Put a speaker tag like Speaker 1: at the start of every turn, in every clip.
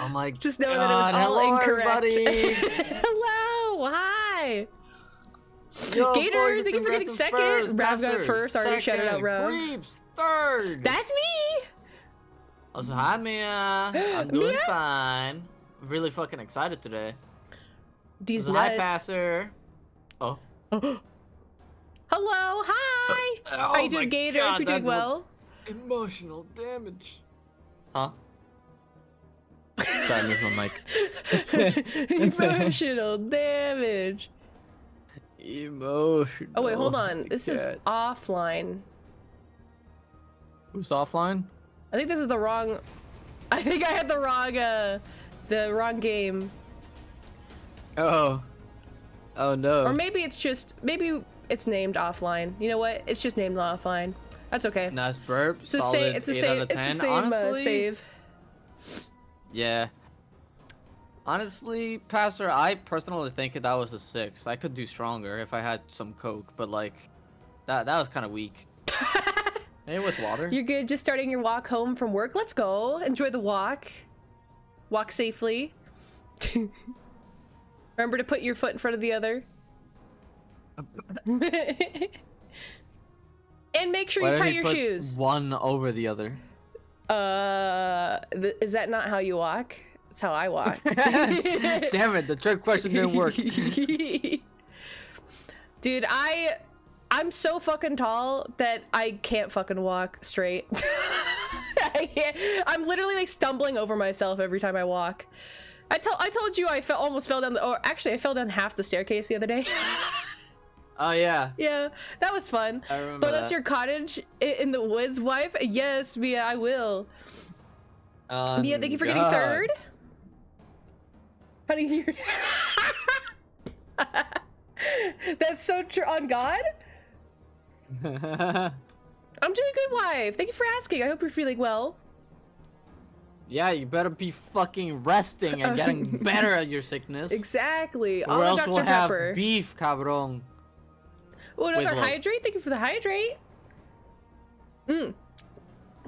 Speaker 1: Oh my
Speaker 2: Just knowing
Speaker 1: God,
Speaker 2: that it was all
Speaker 1: hello,
Speaker 2: incorrect.
Speaker 1: everybody.
Speaker 2: Hello, hi.
Speaker 1: Yo,
Speaker 2: Gator,
Speaker 1: Forge,
Speaker 2: thank you for getting second.
Speaker 1: First,
Speaker 2: Rav got
Speaker 1: Passers,
Speaker 2: first, already shouted out
Speaker 1: second,
Speaker 2: Rav.
Speaker 1: Creeps, third.
Speaker 2: That's me.
Speaker 1: Also, hi Mia. I'm doing
Speaker 2: Mia?
Speaker 1: fine. Really fucking excited today.
Speaker 2: These
Speaker 1: Also, hi. Passer. Oh.
Speaker 2: Hello, hi.
Speaker 1: Oh
Speaker 2: How you doing, Gator?
Speaker 1: God,
Speaker 2: Hope you're doing well.
Speaker 1: Emotional damage. Huh? Sorry, I moved my mic.
Speaker 2: Emotional damage.
Speaker 1: Emotional.
Speaker 2: Oh wait, hold on. This is
Speaker 1: God.
Speaker 2: offline.
Speaker 1: Who's offline?
Speaker 2: I think this is the wrong. I think I had the wrong, uh, the wrong game.
Speaker 1: Oh. Oh no.
Speaker 2: Or maybe it's just maybe it's named offline. You know what? It's just named offline. That's okay.
Speaker 1: Nice burp.
Speaker 2: It's the
Speaker 1: Solid
Speaker 2: same. It's the
Speaker 1: 8
Speaker 2: same. It's
Speaker 1: 10.
Speaker 2: the same uh,
Speaker 1: Honestly,
Speaker 2: save.
Speaker 1: Yeah. Honestly, Pastor, I personally think that was a six. I could do stronger if I had some coke, but like, that that was kind of weak. Maybe with water.
Speaker 2: You're good. Just starting your walk home from work. Let's go. Enjoy the walk. Walk safely. Remember to put your foot in front of the other. and make sure
Speaker 1: Why
Speaker 2: you tie your shoes.
Speaker 1: One over the other.
Speaker 2: Uh, th- is that not how you walk? That's how I walk.
Speaker 1: Damn it! The trick question didn't work.
Speaker 2: Dude, I I'm so fucking tall that I can't fucking walk straight. I can't, I'm literally like stumbling over myself every time I walk. I tell I told you I fell, almost fell down the or actually I fell down half the staircase the other day.
Speaker 1: Oh yeah.
Speaker 2: yeah, that was fun.
Speaker 1: I remember
Speaker 2: But that's your cottage in the woods, wife? Yes, Mia, I will.
Speaker 1: Um,
Speaker 2: Mia, thank you for getting
Speaker 1: God.
Speaker 2: third. Honey, you're... That's so true. On God? I'm doing good, wife. Thank you for asking. I hope you're feeling well.
Speaker 1: yeah, you better be fucking resting and getting better at your sickness.
Speaker 2: Exactly.
Speaker 1: Or
Speaker 2: All
Speaker 1: else
Speaker 2: Dr.
Speaker 1: we'll have beef, cabron.
Speaker 2: Oh, another
Speaker 1: what?
Speaker 2: hydrate. Thank you for the hydrate. Mm.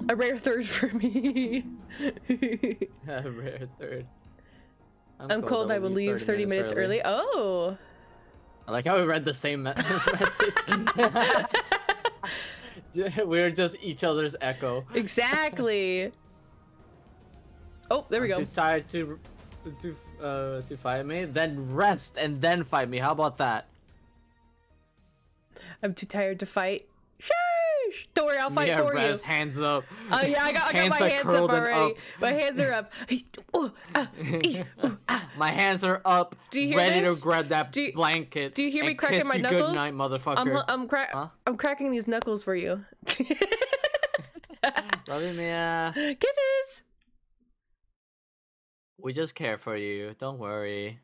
Speaker 2: A rare third for me.
Speaker 1: A rare third.
Speaker 2: I'm cold. I will leave 30 minutes early. Oh.
Speaker 1: I like how we read the same me- message. We're just each other's echo.
Speaker 2: Exactly. oh, there we go.
Speaker 1: Too tired to to uh to fight me, then rest and then fight me. How about that?
Speaker 2: I'm too tired to fight. Sheesh! Don't worry, I'll fight
Speaker 1: yeah,
Speaker 2: for
Speaker 1: rest,
Speaker 2: you.
Speaker 1: hands up.
Speaker 2: Oh yeah, I got, I got my hands up already. My hands are up. Ooh, ah.
Speaker 1: My hands are up,
Speaker 2: Do you hear
Speaker 1: ready
Speaker 2: this?
Speaker 1: to grab that
Speaker 2: Do you-
Speaker 1: blanket.
Speaker 2: do you hear me cracking my knuckles?
Speaker 1: Good night, motherfucker.
Speaker 2: I'm I'm cra-
Speaker 1: Huh?
Speaker 2: I'm cracking these knuckles for you.
Speaker 1: Love you, Mia.
Speaker 2: Kisses.
Speaker 1: We just care for you. Don't worry.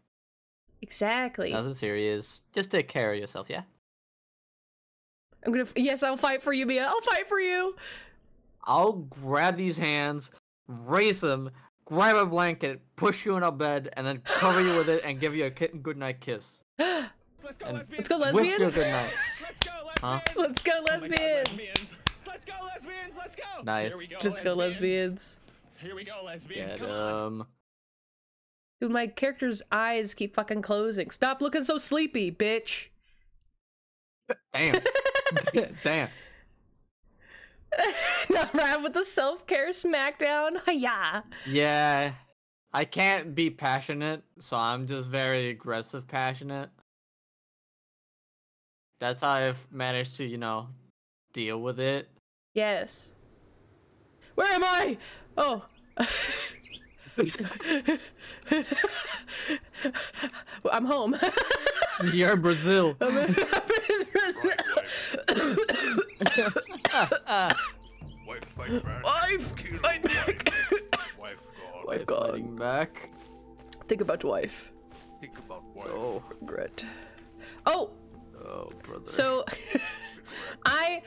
Speaker 2: Exactly.
Speaker 1: Nothing serious. Just take care of yourself, yeah?
Speaker 2: I'm gonna. Yes, I'll fight for you, Mia. I'll fight for you.
Speaker 1: I'll grab these hands, raise them, grab a blanket, push you in a bed, and then cover you with it and give you a ki- good night kiss.
Speaker 3: Let's go,
Speaker 1: And
Speaker 3: lesbians!
Speaker 2: Let's go,
Speaker 1: Whip your
Speaker 2: lesbians.
Speaker 1: good night.
Speaker 3: Let's go,
Speaker 1: Huh?
Speaker 3: lesbians!
Speaker 2: Let's go,
Speaker 3: Oh God,
Speaker 2: lesbians.
Speaker 3: Let's go, lesbians! Let's go!
Speaker 1: Nice.
Speaker 3: Here we go,
Speaker 2: Let's go, lesbians.
Speaker 3: Here we go, lesbians.
Speaker 1: Get
Speaker 3: Come on.
Speaker 1: um.
Speaker 2: Dude, my character's eyes keep fucking closing. Stop looking so sleepy, bitch.
Speaker 1: Damn. Damn.
Speaker 2: Not Rav with the self care smackdown. Yeah.
Speaker 1: Yeah. I can't be passionate, so I'm just very aggressive passionate. That's how I've managed to, you know, deal with it.
Speaker 2: Yes. Where am I? Oh. I'm home.
Speaker 1: You're in Brazil.
Speaker 2: I'm in
Speaker 1: Ah,
Speaker 4: Wife, fight back.
Speaker 2: Wife, fight back.
Speaker 4: Wife, God.
Speaker 2: Wife gone.
Speaker 1: back.
Speaker 2: Think about wife.
Speaker 4: Think about wife.
Speaker 1: Oh,
Speaker 2: Regret. Oh,
Speaker 1: oh, brother.
Speaker 2: so I,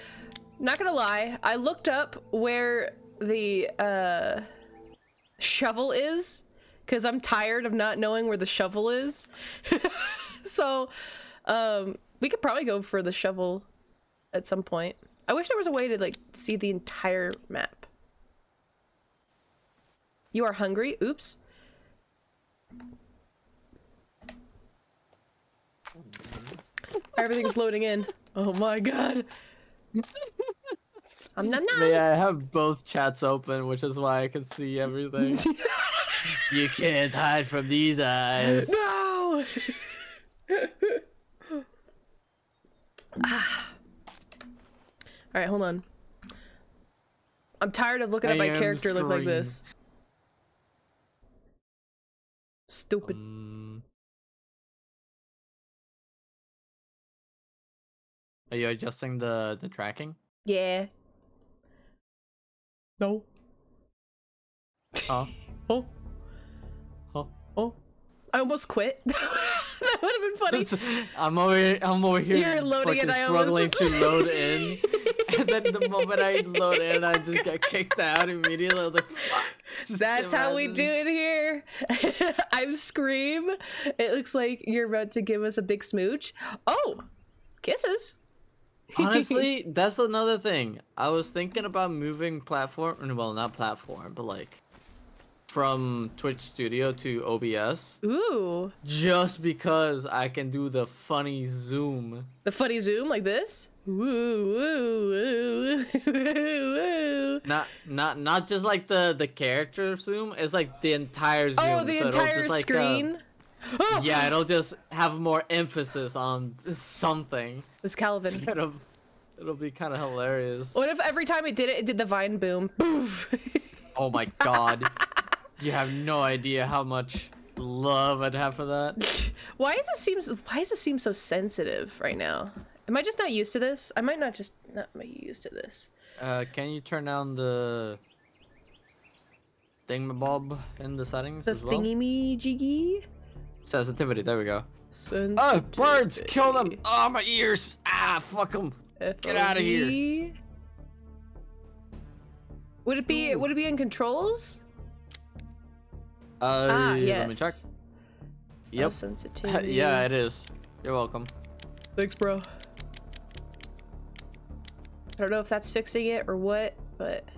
Speaker 2: not gonna lie, I looked up where the uh, shovel is because I'm tired of not knowing where the shovel is. so, um, we could probably go for the shovel at some point. I wish there was a way to like see the entire map. You are hungry? Oops. Everything's loading in. Oh my god. Um, nom nom.
Speaker 1: May I have both chats open, which is why I can see everything. you can't hide from these eyes.
Speaker 2: No! ah. Alright, hold on. I'm tired of looking at my
Speaker 1: am
Speaker 2: character look like this. Stupid.
Speaker 1: Um, are you adjusting the the tracking?
Speaker 2: yeah. No.
Speaker 1: Oh,
Speaker 2: Oh.
Speaker 1: oh.
Speaker 2: Oh. I almost quit. that would have been funny.
Speaker 1: I'm over. I'm over here.
Speaker 2: You're loading
Speaker 1: fucking
Speaker 2: it, I
Speaker 1: struggling to load in, and then the moment I load in, I just get kicked out immediately. I was like, "Fuck." Just
Speaker 2: That's how we do it here. I'm Scream. It looks like you're about to give us a big smooch. Oh, kisses.
Speaker 1: Honestly, that's another thing. I was thinking about moving platform. Well, not platform, but like from Twitch Studio to OBS,
Speaker 2: Ooh,
Speaker 1: just because I can do the funny zoom.
Speaker 2: the funny zoom like this. Woo, woo, woo, woo.
Speaker 1: Not not not just like the the character zoom. It's like the entire zoom.
Speaker 2: Oh, the
Speaker 1: so
Speaker 2: entire
Speaker 1: like, uh,
Speaker 2: screen. Oh,
Speaker 1: yeah, it'll just have more emphasis on something.
Speaker 2: it's Kelvin.
Speaker 1: Kind of, it'll be kind of hilarious.
Speaker 2: What if every time it did it, it did the vine boom? Boof.
Speaker 1: Oh my god. you have no idea how much love I'd have for that.
Speaker 2: why does it seem? Why does it seem so sensitive right now? Am I just not used to this? I might not just not be used to this.
Speaker 1: Uh, can you turn down the thingamabob in the settings
Speaker 2: The
Speaker 1: as well?
Speaker 2: thingy me jiggy.
Speaker 1: Sensitivity, there we go. Oh, birds! Kill them! Oh, my ears! Ah, fuck them! Get out of
Speaker 2: here. Would it be? Would it be in controls?
Speaker 1: Uh,
Speaker 2: ah, yes.
Speaker 1: let me check.
Speaker 2: Oh,
Speaker 1: Yep.
Speaker 2: sensitivity.
Speaker 1: yeah, it is. You're welcome.
Speaker 2: Thanks, bro. I don't know if that's fixing it or what, but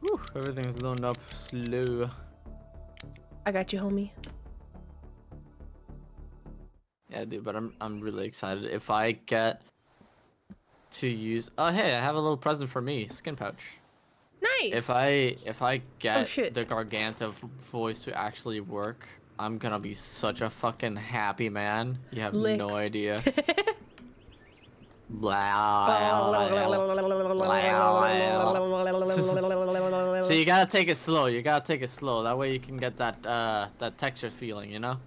Speaker 1: Whew, everything's loading up slow.
Speaker 2: I got you, homie.
Speaker 1: Yeah, dude, but I'm I'm really excited. If I get to use, oh hey, I have a little present for me, skin pouch.
Speaker 2: Nice.
Speaker 1: If I if I get
Speaker 2: Oh,
Speaker 1: the Garganta voice to actually work, I'm gonna be such a fucking happy man. You have no idea. Blah. so you gotta take it slow. You gotta take it slow. That way you can get that uh that texture feeling, you know.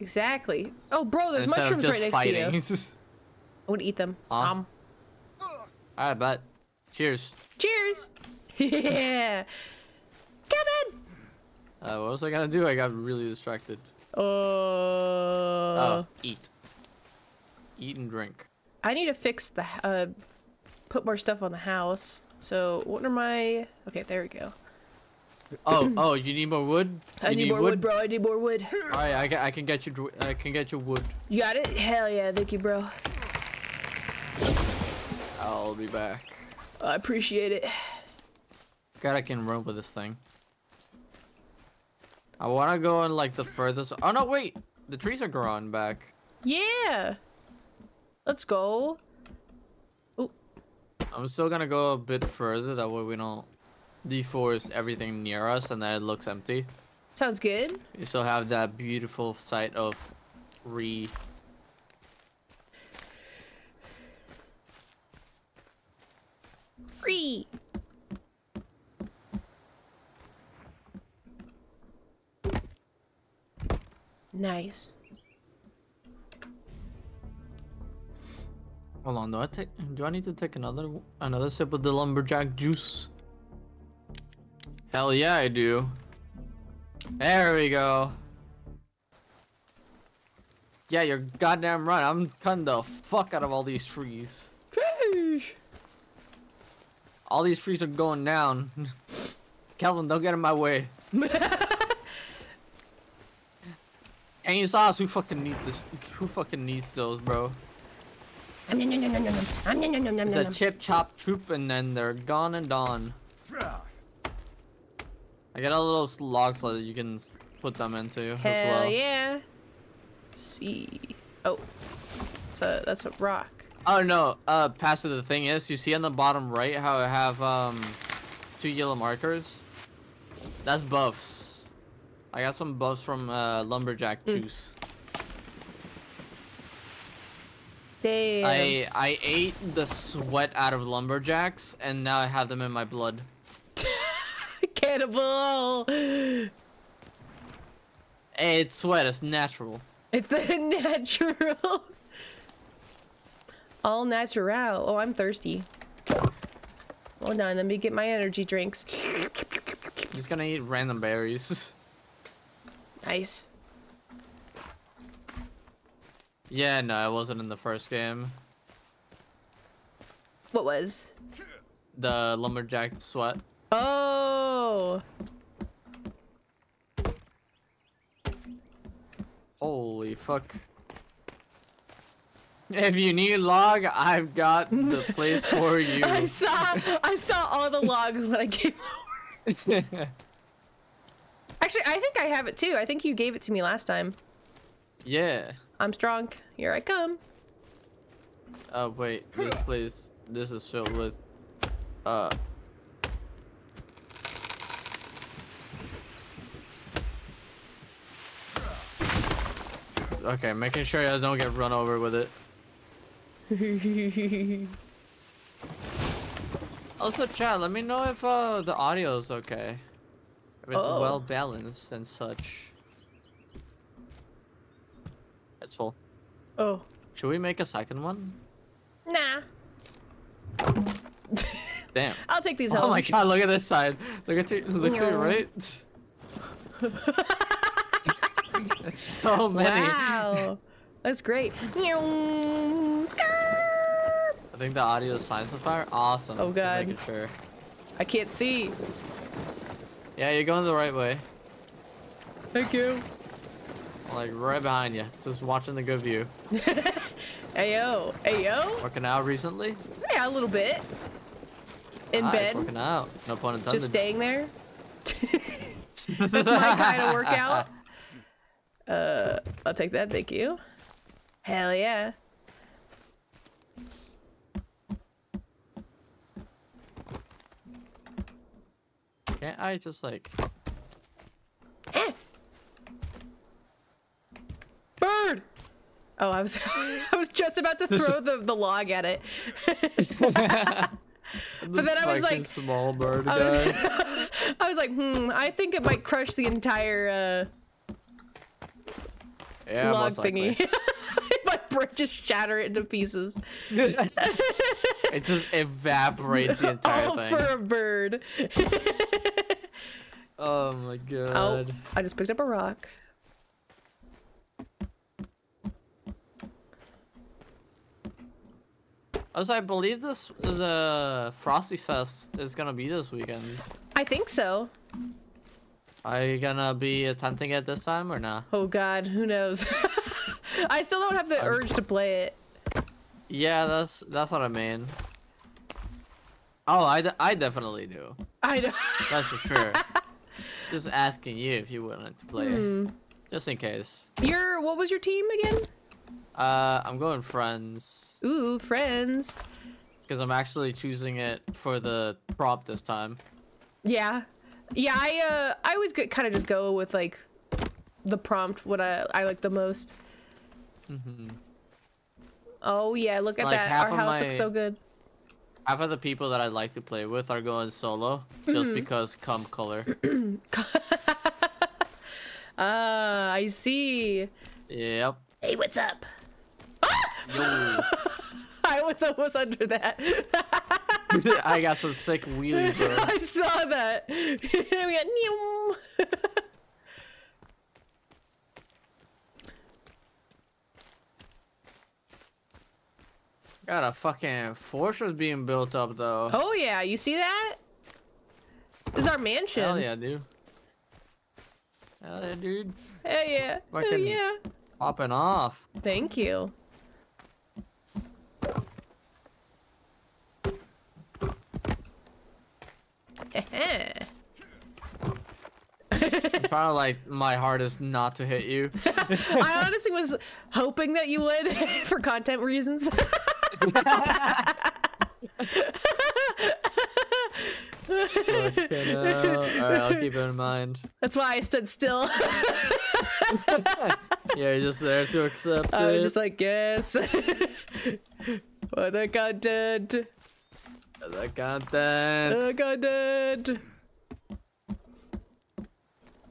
Speaker 2: exactly. Oh, bro, there's
Speaker 1: Instead
Speaker 2: mushrooms
Speaker 1: just
Speaker 2: right next to you.
Speaker 1: fighting.
Speaker 2: I would eat them.
Speaker 1: Huh?
Speaker 2: Um,
Speaker 1: I bet. Cheers.
Speaker 2: cheers. yeah. Come
Speaker 1: Uh, what was I gonna do? I got really distracted.
Speaker 2: on. Uh,
Speaker 1: oh, eat. Eat and drink.
Speaker 2: I need to fix the h- uh, put more stuff on the house. So what are my? Okay, there we go.
Speaker 1: Oh, oh, you need more wood?
Speaker 2: I
Speaker 1: You
Speaker 2: need, more wood? bro. I need more wood.
Speaker 1: All right, I can, I can get you. I can get you wood.
Speaker 2: You got it? Hell yeah, thank you, bro.
Speaker 1: I'll be back.
Speaker 2: I appreciate it.
Speaker 1: God, I can run with this thing. I want to go in like the furthest. Oh no, wait! The trees are growing back.
Speaker 2: Yeah. Let's go.
Speaker 1: I'm still gonna go a bit further. That way we don't deforest everything near us, and then it looks empty.
Speaker 2: Sounds good.
Speaker 1: You still have that beautiful sight of re.
Speaker 2: Free. Nice.
Speaker 1: Hold on, do I take? Do I need to take another another sip of the lumberjack juice? Hell yeah, I do. There we go. Yeah, you're goddamn right. I'm cutting the fuck out of all these trees.
Speaker 2: Sheesh.
Speaker 1: All these trees are going down. Kelvin, don't get in my way. and you saw us who fucking need this. Who fucking needs those, bro?
Speaker 2: Nom, nom, nom, nom, nom, nom. Nom, nom, nom, nom, nom,
Speaker 1: It's a chip chop troop, and then they're gone and done. I got a little log sled that you can put them into as
Speaker 2: Hell
Speaker 1: well.
Speaker 2: yeah. See. Oh. That's a that's a rock.
Speaker 1: Oh no, uh, Pastor, the thing is, you see on the bottom right how I have um two yellow markers? That's buffs. I got some buffs from uh, lumberjack
Speaker 2: Mm.
Speaker 1: juice.
Speaker 2: Damn.
Speaker 1: I I ate the sweat out of lumberjacks, and now I have them in my blood.
Speaker 2: Cannibal.
Speaker 1: Hey, it's sweat. It's natural.
Speaker 2: It's the natural. All natural. Oh, I'm thirsty. Hold on, let me get my energy drinks.
Speaker 1: I'm just gonna eat random berries.
Speaker 2: Nice.
Speaker 1: yeah, no, I wasn't in the first game.
Speaker 2: What was?
Speaker 1: The lumberjack sweat.
Speaker 2: Oh.
Speaker 1: Holy fuck. If you need log, I've got the place for you.
Speaker 2: I saw I saw all the logs when I came over. Actually, I think I have it too. I think you gave it to me last time.
Speaker 1: yeah.
Speaker 2: I'm strong. Here I come.
Speaker 1: Oh wait, this place, this is filled with, uh. Okay, making sure I don't get run over with it. Also, chat, let me know if uh, the audio is okay. If it's
Speaker 2: Oh.
Speaker 1: well balanced and such. It's full.
Speaker 2: oh.
Speaker 1: Should we make a second one?
Speaker 2: Nah.
Speaker 1: Damn.
Speaker 2: I'll take these oh home.
Speaker 1: Oh my god, look at this side. Look at you, look to your right. That's so many.
Speaker 2: Wow. That's great.
Speaker 1: I think the audio is fine so far. Awesome.
Speaker 2: Oh,
Speaker 1: Just
Speaker 2: God.
Speaker 1: Making sure.
Speaker 2: I can't see.
Speaker 1: Yeah, you're going the right way.
Speaker 2: Thank you.
Speaker 1: Like right behind you. Just watching the good view.
Speaker 2: Ayo. Ayo.
Speaker 1: Working out recently?
Speaker 2: Yeah, a little bit. In
Speaker 1: Nice,
Speaker 2: bed.
Speaker 1: Working out. No pun intended.
Speaker 2: Just staying there. That's my kind of workout. Uh, I'll take that. Thank you. Hell yeah.
Speaker 1: Can't I just like
Speaker 2: Eh. Bird. Oh, I was I was just about to throw the, the log at it.
Speaker 1: but
Speaker 2: then I was like-
Speaker 1: small bird
Speaker 2: I
Speaker 1: guy.
Speaker 2: was, I was like, hmm, I think it might crush the entire
Speaker 1: yeah,
Speaker 2: uh, log thingy. Just shatter it into pieces.
Speaker 1: it just evaporates the entire
Speaker 2: All
Speaker 1: thing.
Speaker 2: for a bird.
Speaker 1: Oh my god.
Speaker 2: oh,
Speaker 1: god.
Speaker 2: I just picked up a rock.
Speaker 1: Also, I believe this the Frosty Fest is gonna be this weekend.
Speaker 2: I think so.
Speaker 1: Are you gonna be attempting it this time or not?
Speaker 2: Oh god, who knows? I still don't have the urge to play it.
Speaker 1: Yeah, that's that's what I mean. Oh, I, I definitely do.
Speaker 2: I know.
Speaker 1: That's for sure. Just asking you if you wanted to play,
Speaker 2: Hmm.
Speaker 1: just in case.
Speaker 2: Your what was your team again?
Speaker 1: Uh, I'm going friends
Speaker 2: Ooh, friends.
Speaker 1: because I'm actually choosing it for the prop this time.
Speaker 2: Yeah. Yeah, I uh I always get kind of just go with like the prompt what I I like the most.
Speaker 1: Hmm
Speaker 2: Oh yeah, look at
Speaker 1: Like,
Speaker 2: that. Our house looks so good.
Speaker 1: Half of the people that I like to play with are going solo just
Speaker 2: Mm-hmm.
Speaker 1: because come color.
Speaker 2: Ah, I see.
Speaker 1: yep.
Speaker 2: Hey, what's up? I was almost under that.
Speaker 1: I got some sick wheelies, bro.
Speaker 2: I saw that. we got
Speaker 1: Got a fucking fortress being built up though.
Speaker 2: Oh yeah, you see that? This is our mansion.
Speaker 1: Hell yeah, dude. Hell yeah, dude.
Speaker 2: Hell yeah. Hell
Speaker 1: Fucking-
Speaker 2: yeah.
Speaker 1: Popping off.
Speaker 2: Thank you.
Speaker 1: To like my hardest not to hit you.
Speaker 2: I honestly was hoping that you would for content reasons.
Speaker 1: Hell. Alright, I'll keep it in mind.
Speaker 2: That's why I stood still.
Speaker 1: Yeah, you're just there to accept
Speaker 2: I was
Speaker 1: it.
Speaker 2: just like, yes. For the content.
Speaker 1: the content.
Speaker 2: The content.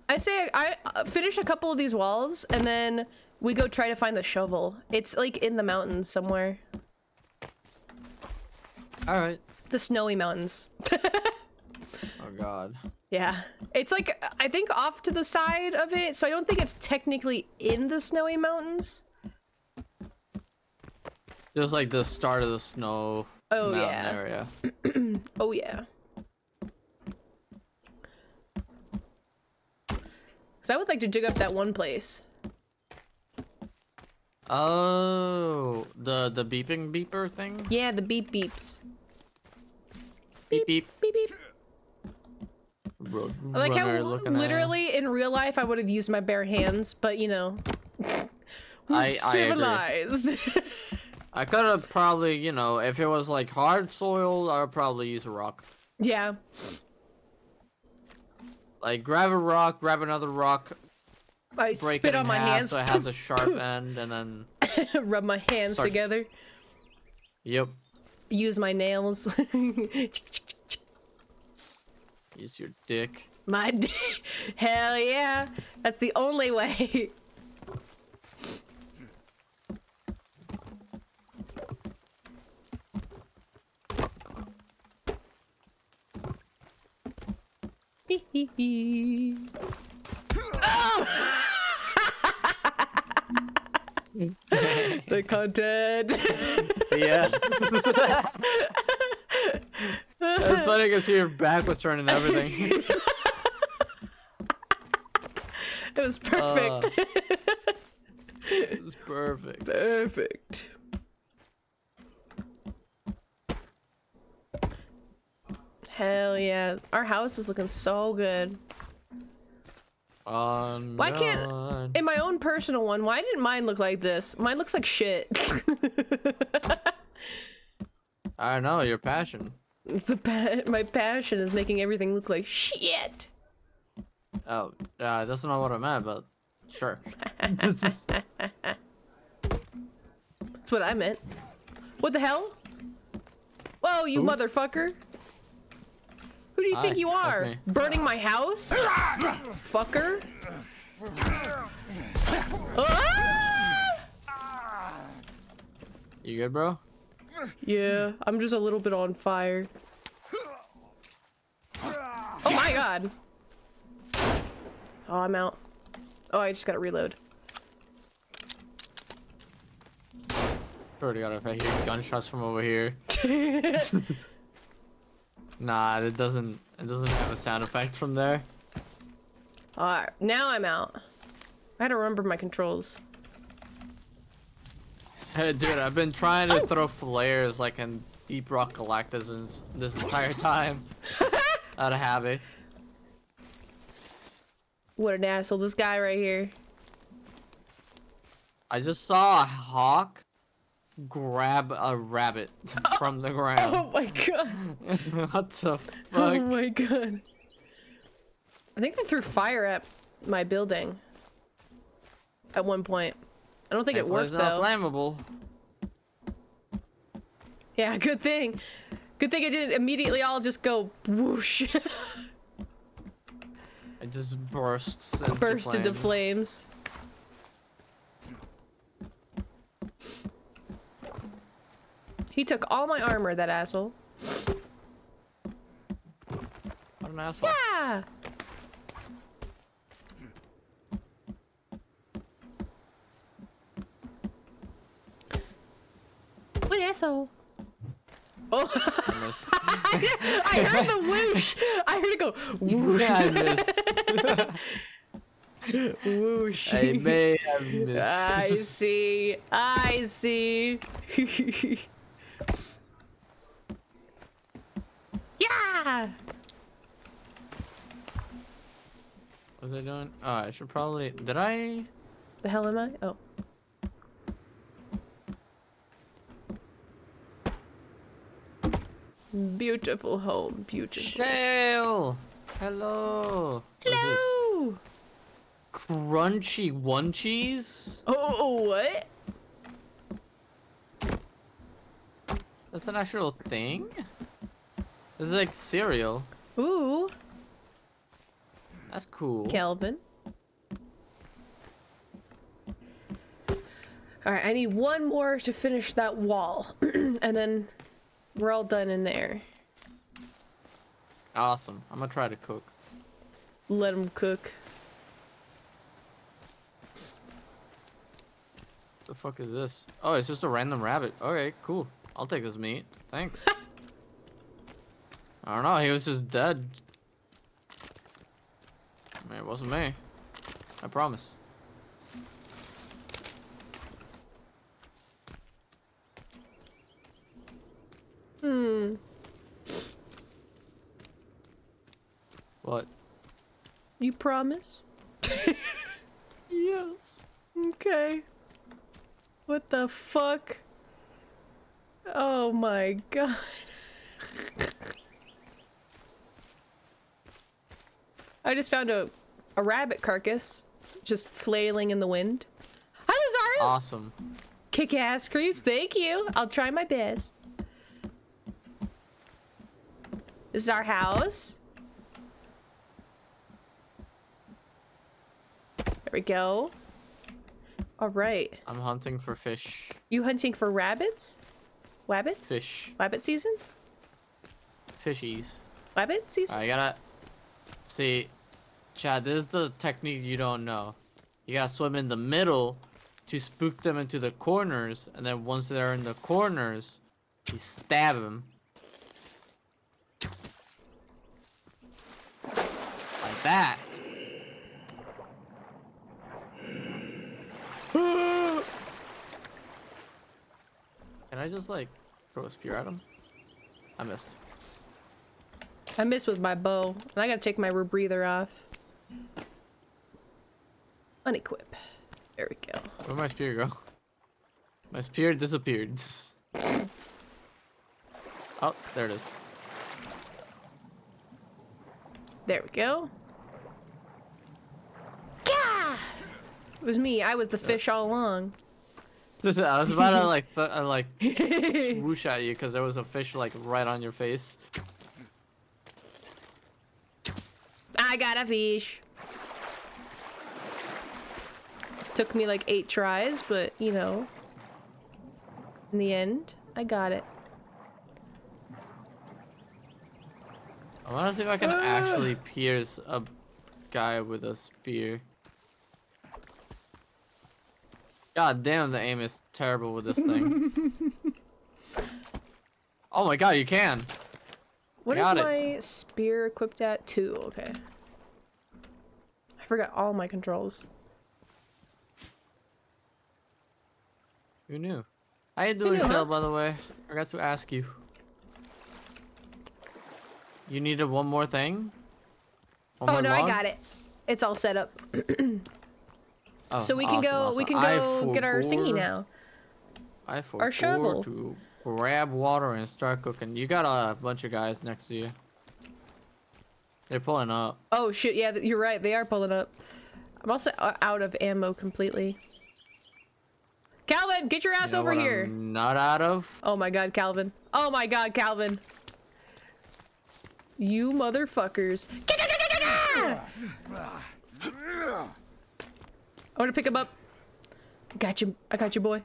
Speaker 2: I say I uh, finish a couple of these walls and then we go try to find the shovel. It's like in the mountains somewhere.
Speaker 1: Alright.
Speaker 2: The snowy mountains.
Speaker 1: Oh god.
Speaker 2: Yeah. It's like, I think off to the side of it, so I don't think it's technically in the snowy mountains.
Speaker 1: Just like the start of the snow
Speaker 2: Oh,
Speaker 1: mountain
Speaker 2: yeah.
Speaker 1: area.
Speaker 2: Oh, yeah. Because I would like to dig up that one place.
Speaker 1: Oh, the the beeping beeper thing.
Speaker 2: Yeah, the beep beeps.
Speaker 1: Beep beep.
Speaker 2: Beep beep.
Speaker 1: Road
Speaker 2: like how literally in real life I would have used my bare hands, but you know,
Speaker 1: I-
Speaker 2: we're
Speaker 1: I
Speaker 2: civilized.
Speaker 1: I could have probably, you know, if it was like hard soil, I would probably use a rock.
Speaker 2: yeah.
Speaker 1: Like grab a rock, grab another rock,
Speaker 2: I
Speaker 1: break
Speaker 2: spit
Speaker 1: it
Speaker 2: on my
Speaker 1: half
Speaker 2: hands,
Speaker 1: so it has a sharp end, and then
Speaker 2: rub my hands
Speaker 1: Start-
Speaker 2: together,
Speaker 1: yep,
Speaker 2: use my nails.
Speaker 1: use your dick.
Speaker 2: my d- hell yeah, that's the only way. the content.
Speaker 1: Yeah. It's funny because your back was turned and everything.
Speaker 2: It was perfect.
Speaker 1: Uh, was perfect.
Speaker 2: Perfect. Hell yeah. Our house is looking so good. Why can't- In my own personal one, why didn't mine look like this? Mine looks like shit.
Speaker 1: I don't know your passion.
Speaker 2: it's a pa- my passion is making everything look like shit.
Speaker 1: Oh, uh, that's not what I meant, but sure.
Speaker 2: That's what I meant. What the hell? Whoa, you motherfucker. Who do you think you are? Burning my house? Fucker. Ah!
Speaker 1: you good, bro?
Speaker 2: Yeah, I'm just a little bit on fire. Oh my god. Oh, I'm out. Oh, I just gotta reload.
Speaker 1: Already got I hear gunshots from over here. nah, it doesn't. It doesn't have a sound effect from there.
Speaker 2: Alright, now I'm out. I had to remember my controls.
Speaker 1: Hey, dude, I've been trying to oh. throw flares like in Deep Rock Galactic this, this entire time. Out of habit.
Speaker 2: What an asshole, this guy right here.
Speaker 1: I just saw a hawk grab a rabbit from the
Speaker 2: oh
Speaker 1: ground.
Speaker 2: Oh my god.
Speaker 1: what the
Speaker 2: Oh my god. I think they threw fire at my building. At one point. I don't think it worked
Speaker 1: it's not
Speaker 2: though.
Speaker 1: flammable.
Speaker 2: Yeah, good thing. Good thing I didn't immediately all just go whoosh.
Speaker 1: It just bursts into
Speaker 2: burst
Speaker 1: flames.
Speaker 2: into flames. He took all my armor, that asshole.
Speaker 1: What an asshole.
Speaker 2: Yeah. What asshole? Oh,
Speaker 1: I.
Speaker 2: I heard the whoosh. I heard it go whoosh.
Speaker 1: I missed.
Speaker 2: whoosh.
Speaker 1: I may have missed.
Speaker 2: I see. I see. yeah.
Speaker 1: What was I doing? Oh, I should probably. Did I?
Speaker 2: The hell am I? Oh. Beautiful home, beautiful.
Speaker 1: Shale! Hello! What is this?
Speaker 2: Hello!
Speaker 1: Crunchy one cheese?
Speaker 2: Oh, oh, oh what?
Speaker 1: That's an actual thing? This is like cereal.
Speaker 2: Ooh,
Speaker 1: That's cool.
Speaker 2: Kelvin. Alright, I need one more to finish that wall. and then we're all done in there.
Speaker 1: Awesome. I'm gonna try to cook.
Speaker 2: Let him cook.
Speaker 1: The fuck is this? Oh, it's just a random rabbit. Okay, cool. I'll take this meat. Thanks. I don't know. He was just dead. I mean, it wasn't me. I promise.
Speaker 2: Hmm.
Speaker 1: What?
Speaker 2: You promise?
Speaker 1: Yes.
Speaker 2: Okay. What the fuck? Oh my god. I just found a a rabbit carcass just flailing in the wind. Hi Lazaro!
Speaker 1: Awesome.
Speaker 2: Kick ass creeps, thank you. I'll try my best. This is our house. There we go. All right.
Speaker 1: I'm hunting for fish.
Speaker 2: You hunting for rabbits? Wabbits?
Speaker 1: Fish.
Speaker 2: Wabbit season?
Speaker 1: Fishies.
Speaker 2: Wabbit season?
Speaker 1: I gotta see, Chad. This is the technique you don't know. You gotta swim in the middle to spook them into the corners, and then once they're in the corners, you stab them. Like that. Can I just like throw a spear at him? I missed.
Speaker 2: I missed with my bow, and I gotta take my rebreather off. Unequip. There we go.
Speaker 1: Where'd my spear go? My spear disappeared. oh, there it is.
Speaker 2: There we go. Yeah! It was me. I was the fish all along.
Speaker 1: Listen, I was about to like, th uh, like swoosh at you because there was a fish like right on your face.
Speaker 2: I got a fish. Took me like eight tries, but you know, in the end, I got it.
Speaker 1: I want to see if I can ah. actually pierce a guy with a spear. God damn, the aim is terrible with this thing. oh my god, you can.
Speaker 2: What is
Speaker 1: it.
Speaker 2: my spear equipped at? Two, okay. I forgot all my controls.
Speaker 1: Who knew? How you doing,
Speaker 2: huh?
Speaker 1: By the way? I forgot to ask you. You needed one more thing? One
Speaker 2: Oh
Speaker 1: more
Speaker 2: no, I got it. It's all set up.
Speaker 1: Oh,
Speaker 2: so we can
Speaker 1: awesome,
Speaker 2: go
Speaker 1: awesome.
Speaker 2: we can
Speaker 1: I
Speaker 2: go get our thingy now.
Speaker 1: I forgot
Speaker 2: shovel.
Speaker 1: to grab water and start cooking. You got a bunch of guys next to you. They're pulling up.
Speaker 2: Oh shit, yeah, you're right. They are pulling up. I'm also uh, out of ammo completely. Kelvin, get your ass
Speaker 1: You know
Speaker 2: over here.
Speaker 1: I'm not out of.
Speaker 2: Oh my god, Kelvin. Oh my god, Kelvin. You motherfuckers. I want to pick him up. Got you. I got you, boy.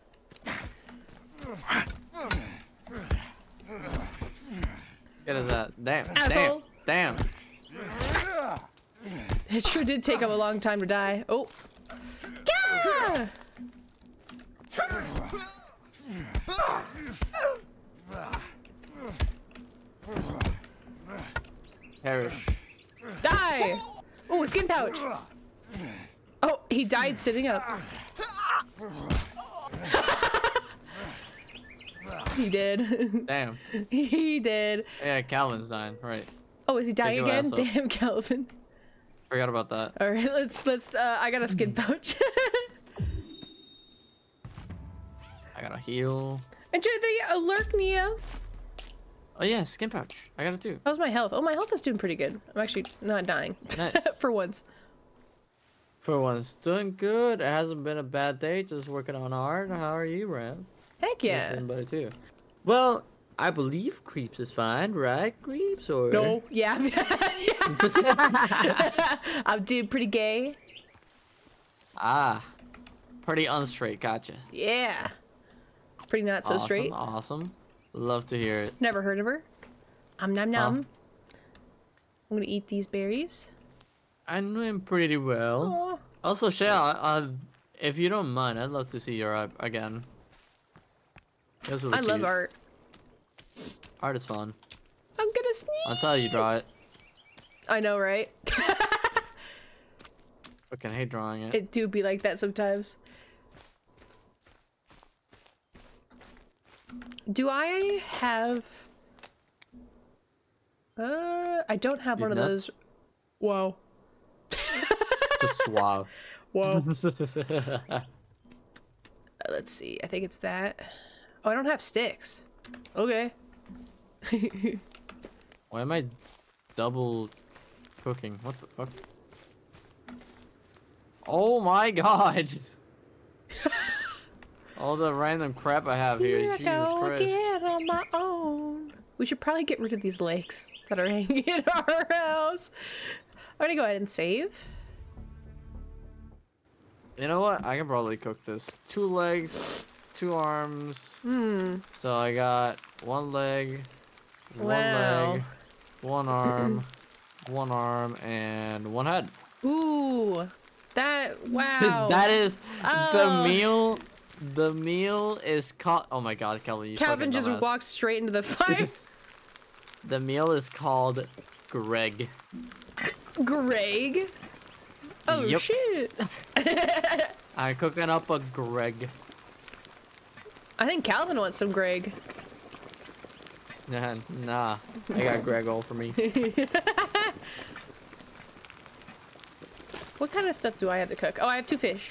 Speaker 1: Get his that. Damn.
Speaker 2: Asshole.
Speaker 1: Damn. Damn.
Speaker 2: It sure did take him a long time to die. Oh. Gah!
Speaker 1: Perish.
Speaker 2: Die! Oh, a skin pouch. Oh, he died sitting up. he did.
Speaker 1: Damn.
Speaker 2: he did.
Speaker 1: Yeah, Kelvin's dying. Right.
Speaker 2: Oh, is he dying again? Damn, Kelvin.
Speaker 1: Forgot about that.
Speaker 2: All right, let's let's. Uh, I got a skin pouch.
Speaker 1: I got a heal.
Speaker 2: Enjoy the alert, Neo.
Speaker 1: Oh yeah, skin pouch. I got it too.
Speaker 2: How's my health? Oh, my health is doing pretty good. I'm actually not dying
Speaker 1: Nice.
Speaker 2: for once.
Speaker 1: For once, doing good. It hasn't been a bad day. Just working on art. How are you, Rev?
Speaker 2: Heck yeah.
Speaker 1: better too. Well, I believe creeps is fine, right? Creeps or
Speaker 2: No. Yeah. I'm dude, pretty gay.
Speaker 1: ah, pretty unstraight. Gotcha.
Speaker 2: Yeah. Pretty not so
Speaker 1: awesome,
Speaker 2: straight.
Speaker 1: Awesome. Love to hear it.
Speaker 2: Never heard of her. Um nom nom. I'm gonna eat these berries.
Speaker 1: I know him pretty well.
Speaker 2: Oh,
Speaker 1: Also, Shay, uh, if you don't mind, I'd love to see your art again. That's really
Speaker 2: I love
Speaker 1: cute.
Speaker 2: art.
Speaker 1: Art is fun.
Speaker 2: I'm gonna sneeze.
Speaker 1: That's how you draw it.
Speaker 2: I know, right?
Speaker 1: Fucking hate drawing it.
Speaker 2: It do be like that sometimes. Do I have? Uh, I don't have
Speaker 1: These
Speaker 2: one of those. Whoa.
Speaker 1: Just wow.
Speaker 2: Whoa. Uh, let's see. I think it's that. Oh, I don't have sticks. Okay.
Speaker 1: Why am I double cooking? What the fuck? Oh my god! All the random crap I have here. Jesus Christ.
Speaker 2: again on my own. We should probably get rid of these legs that are hanging in our house. I'm gonna go ahead and save.
Speaker 1: You know what? I can probably cook this. Two legs, two arms.
Speaker 2: Hmm.
Speaker 1: So I got one leg, one
Speaker 2: Wow.
Speaker 1: leg, one arm, one arm, and one head.
Speaker 2: Ooh, that wow.
Speaker 1: that is
Speaker 2: Oh.
Speaker 1: the meal. The meal is called. Oh my God, Kelvin! You Kelvin
Speaker 2: just walked straight into the fire.
Speaker 1: The meal is called Greg.
Speaker 2: Greg. Oh
Speaker 1: Yep.
Speaker 2: shit.
Speaker 1: I'm cooking up a Greg.
Speaker 2: I think Kelvin wants some Greg.
Speaker 1: Nah, nah. I got Greg all for me.
Speaker 2: What kind of stuff do I have to cook? Oh, I have two fish.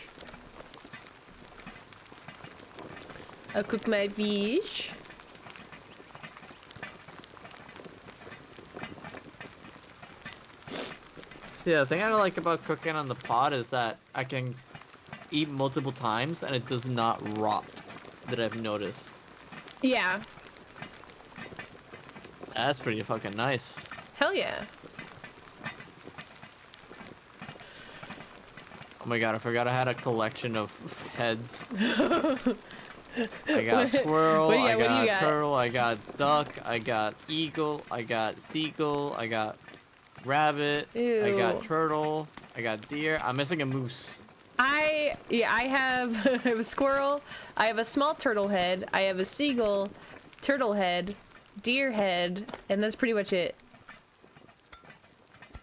Speaker 2: I'll cook my fish.
Speaker 1: Yeah, the thing I like about cooking on the pot is that I can eat multiple times and it does not rot. That I've noticed.
Speaker 2: Yeah.
Speaker 1: That's pretty fucking nice.
Speaker 2: Hell yeah.
Speaker 1: Oh my god, I forgot I had a collection of heads. I got squirrel,
Speaker 2: you
Speaker 1: I
Speaker 2: got?
Speaker 1: Got turtle, I got duck, I got eagle, I got seagull, I got rabbit, I got turtle, I got deer. I'm missing a moose.
Speaker 2: I yeah, I have, I have a squirrel, I have a small turtle head, I have a seagull, turtle head, deer head, and that's pretty much it.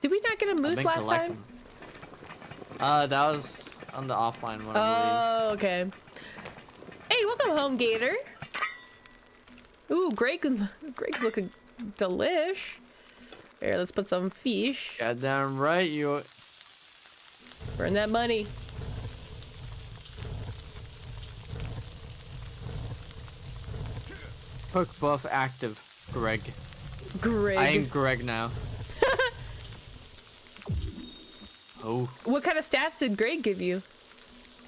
Speaker 2: Did we not get a moose last time?
Speaker 1: Uh, that was on the offline one,
Speaker 2: Oh, okay. Hey, welcome home, Gator. Ooh, Greg, Greg's looking delish. Here, let's put some fish.
Speaker 1: Goddamn right, you.
Speaker 2: Burn that money.
Speaker 1: Cook buff active, Greg.
Speaker 2: Greg.
Speaker 1: I am Greg now. oh.
Speaker 2: What kind of stats did Greg give you?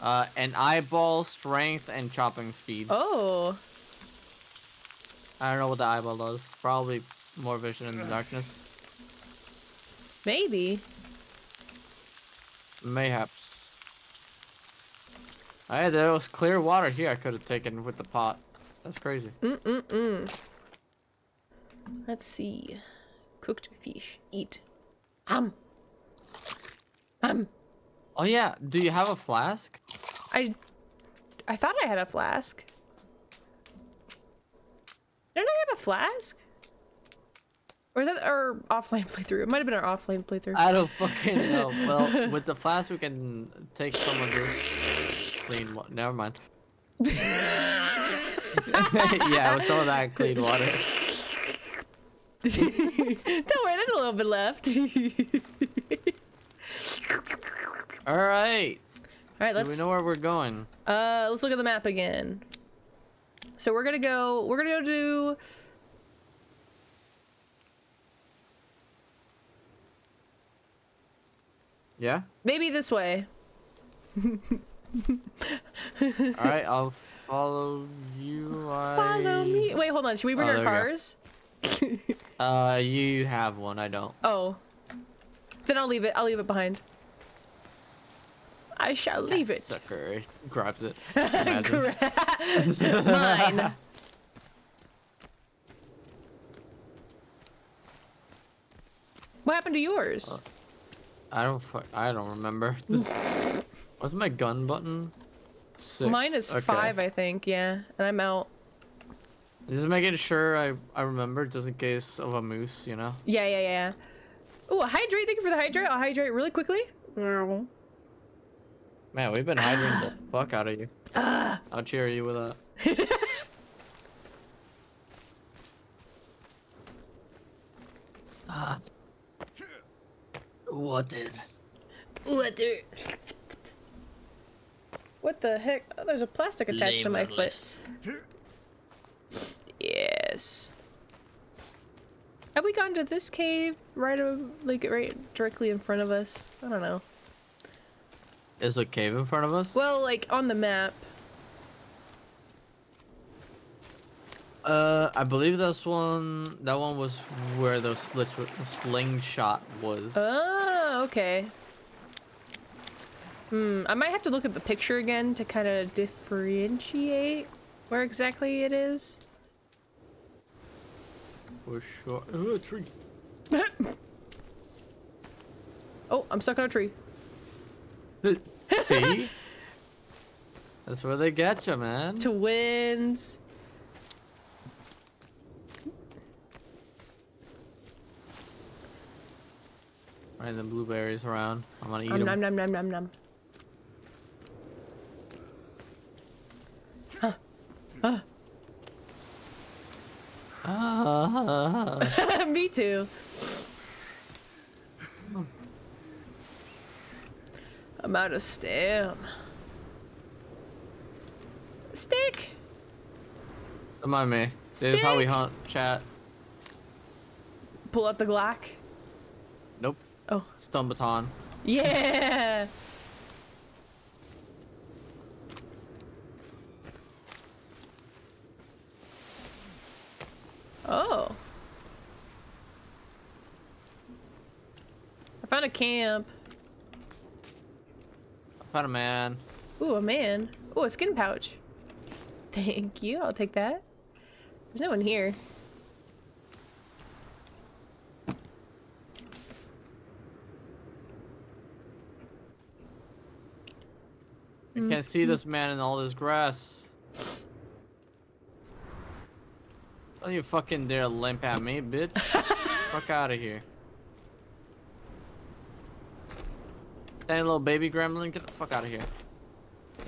Speaker 1: Uh, an eyeball, strength, and chopping speed.
Speaker 2: Oh,
Speaker 1: I don't know what the eyeball does. Probably more vision in the darkness.
Speaker 2: maybe.
Speaker 1: Mayhaps. Hey, there was clear water here I could have taken with the pot. That's crazy.
Speaker 2: Mm-mm-mm. Let's see. Cooked fish. Eat. Um. Um.
Speaker 1: Oh yeah, do you have a flask?
Speaker 2: I I thought I had a flask. Didn't I have a flask? Or is that our offline playthrough? It might have been our offline playthrough.
Speaker 1: I don't fucking know. Well, with the flask we can take some of this clean water. Never mind. yeah, with some of that clean water.
Speaker 2: Don't worry, there's a little bit left.
Speaker 1: All right.
Speaker 2: All right,
Speaker 1: let's we know where we're going?
Speaker 2: uh let's look at the map again. So we're gonna go. We're gonna go do.
Speaker 1: Yeah.
Speaker 2: Maybe this way.
Speaker 1: All right. I'll follow you. I...
Speaker 2: Follow me. Wait, hold on. Should we bring
Speaker 1: Oh,
Speaker 2: our cars?
Speaker 1: Uh, you have one. I don't.
Speaker 2: Oh. Then I'll leave it. I'll leave it behind. I shall leave it.
Speaker 1: Sucker grabs it.
Speaker 2: Mine. What happened to yours?
Speaker 1: I don't. I don't remember. Just, what's my gun button? Six.
Speaker 2: Mine is
Speaker 1: Okay.
Speaker 2: five, I think. Yeah, and I'm out.
Speaker 1: Just making sure I I remember, just in case of a moose. You know.
Speaker 2: Yeah, yeah, yeah. Oh, hydrate. Thank you for the hydrate. I'll hydrate really quickly.
Speaker 1: Man, we've been hydrating the fuck out of you. I'll cheer you with that. Ah. What did?
Speaker 2: What the? What the heck? Oh, there's a plastic attached to my foot. Yes. Have we gone to this cave right, like right directly in front of us? I don't know.
Speaker 1: Is a cave in front of us?
Speaker 2: Well, like on the map.
Speaker 1: uh, I believe this one. That one was where the slit slingshot was.
Speaker 2: Oh, okay. Hmm, I might have to look at the picture again to kind of differentiate where exactly it is.
Speaker 1: For sure. Ooh, a tree.
Speaker 2: Oh, I'm stuck on a tree.
Speaker 1: See? That's where they get you, man.
Speaker 2: To wins.
Speaker 1: Right, the blueberries around. I'm gonna eat
Speaker 2: Um,
Speaker 1: them.
Speaker 2: nom nom nom nom nom.
Speaker 1: Ah.
Speaker 2: Me too. I'm out of stam. Stick.
Speaker 1: Don't mind me. This is how we hunt, chat.
Speaker 2: Pull out the Glock.
Speaker 1: Nope.
Speaker 2: Oh.
Speaker 1: Stun baton.
Speaker 2: Yeah. Oh. I found a camp.
Speaker 1: I found a man.
Speaker 2: Ooh, a man. Ooh, a skin pouch. Thank you. I'll take that. There's no one here.
Speaker 1: I can't see mm-hmm. this man in all this grass. Don't you fucking dare limp at me, bitch. Fuck out of here. That little baby gremlin, get the fuck out of here.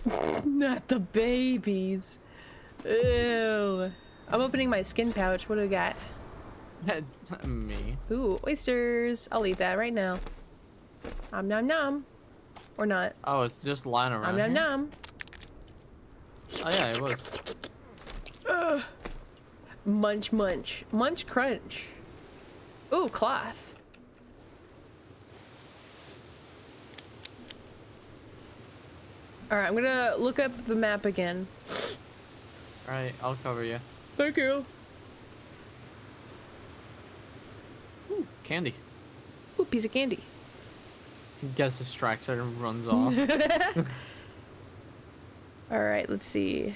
Speaker 2: Not the babies. Ew. I'm opening my skin pouch. What do we got?
Speaker 1: me.
Speaker 2: Ooh, oysters. I'll eat that right now. Nom nom nom. Or not.
Speaker 1: Oh, it's just lying
Speaker 2: Nom
Speaker 1: around.
Speaker 2: nom
Speaker 1: here?
Speaker 2: nom.
Speaker 1: Oh yeah, it was.
Speaker 2: Munch munch. Munch crunch. Ooh, cloth. Alright, I'm gonna look up the map again.
Speaker 1: Alright, I'll cover you.
Speaker 2: Thank you.
Speaker 1: Ooh, candy.
Speaker 2: Ooh, piece of candy.
Speaker 1: He gets distracted and runs off.
Speaker 2: Alright, let's see.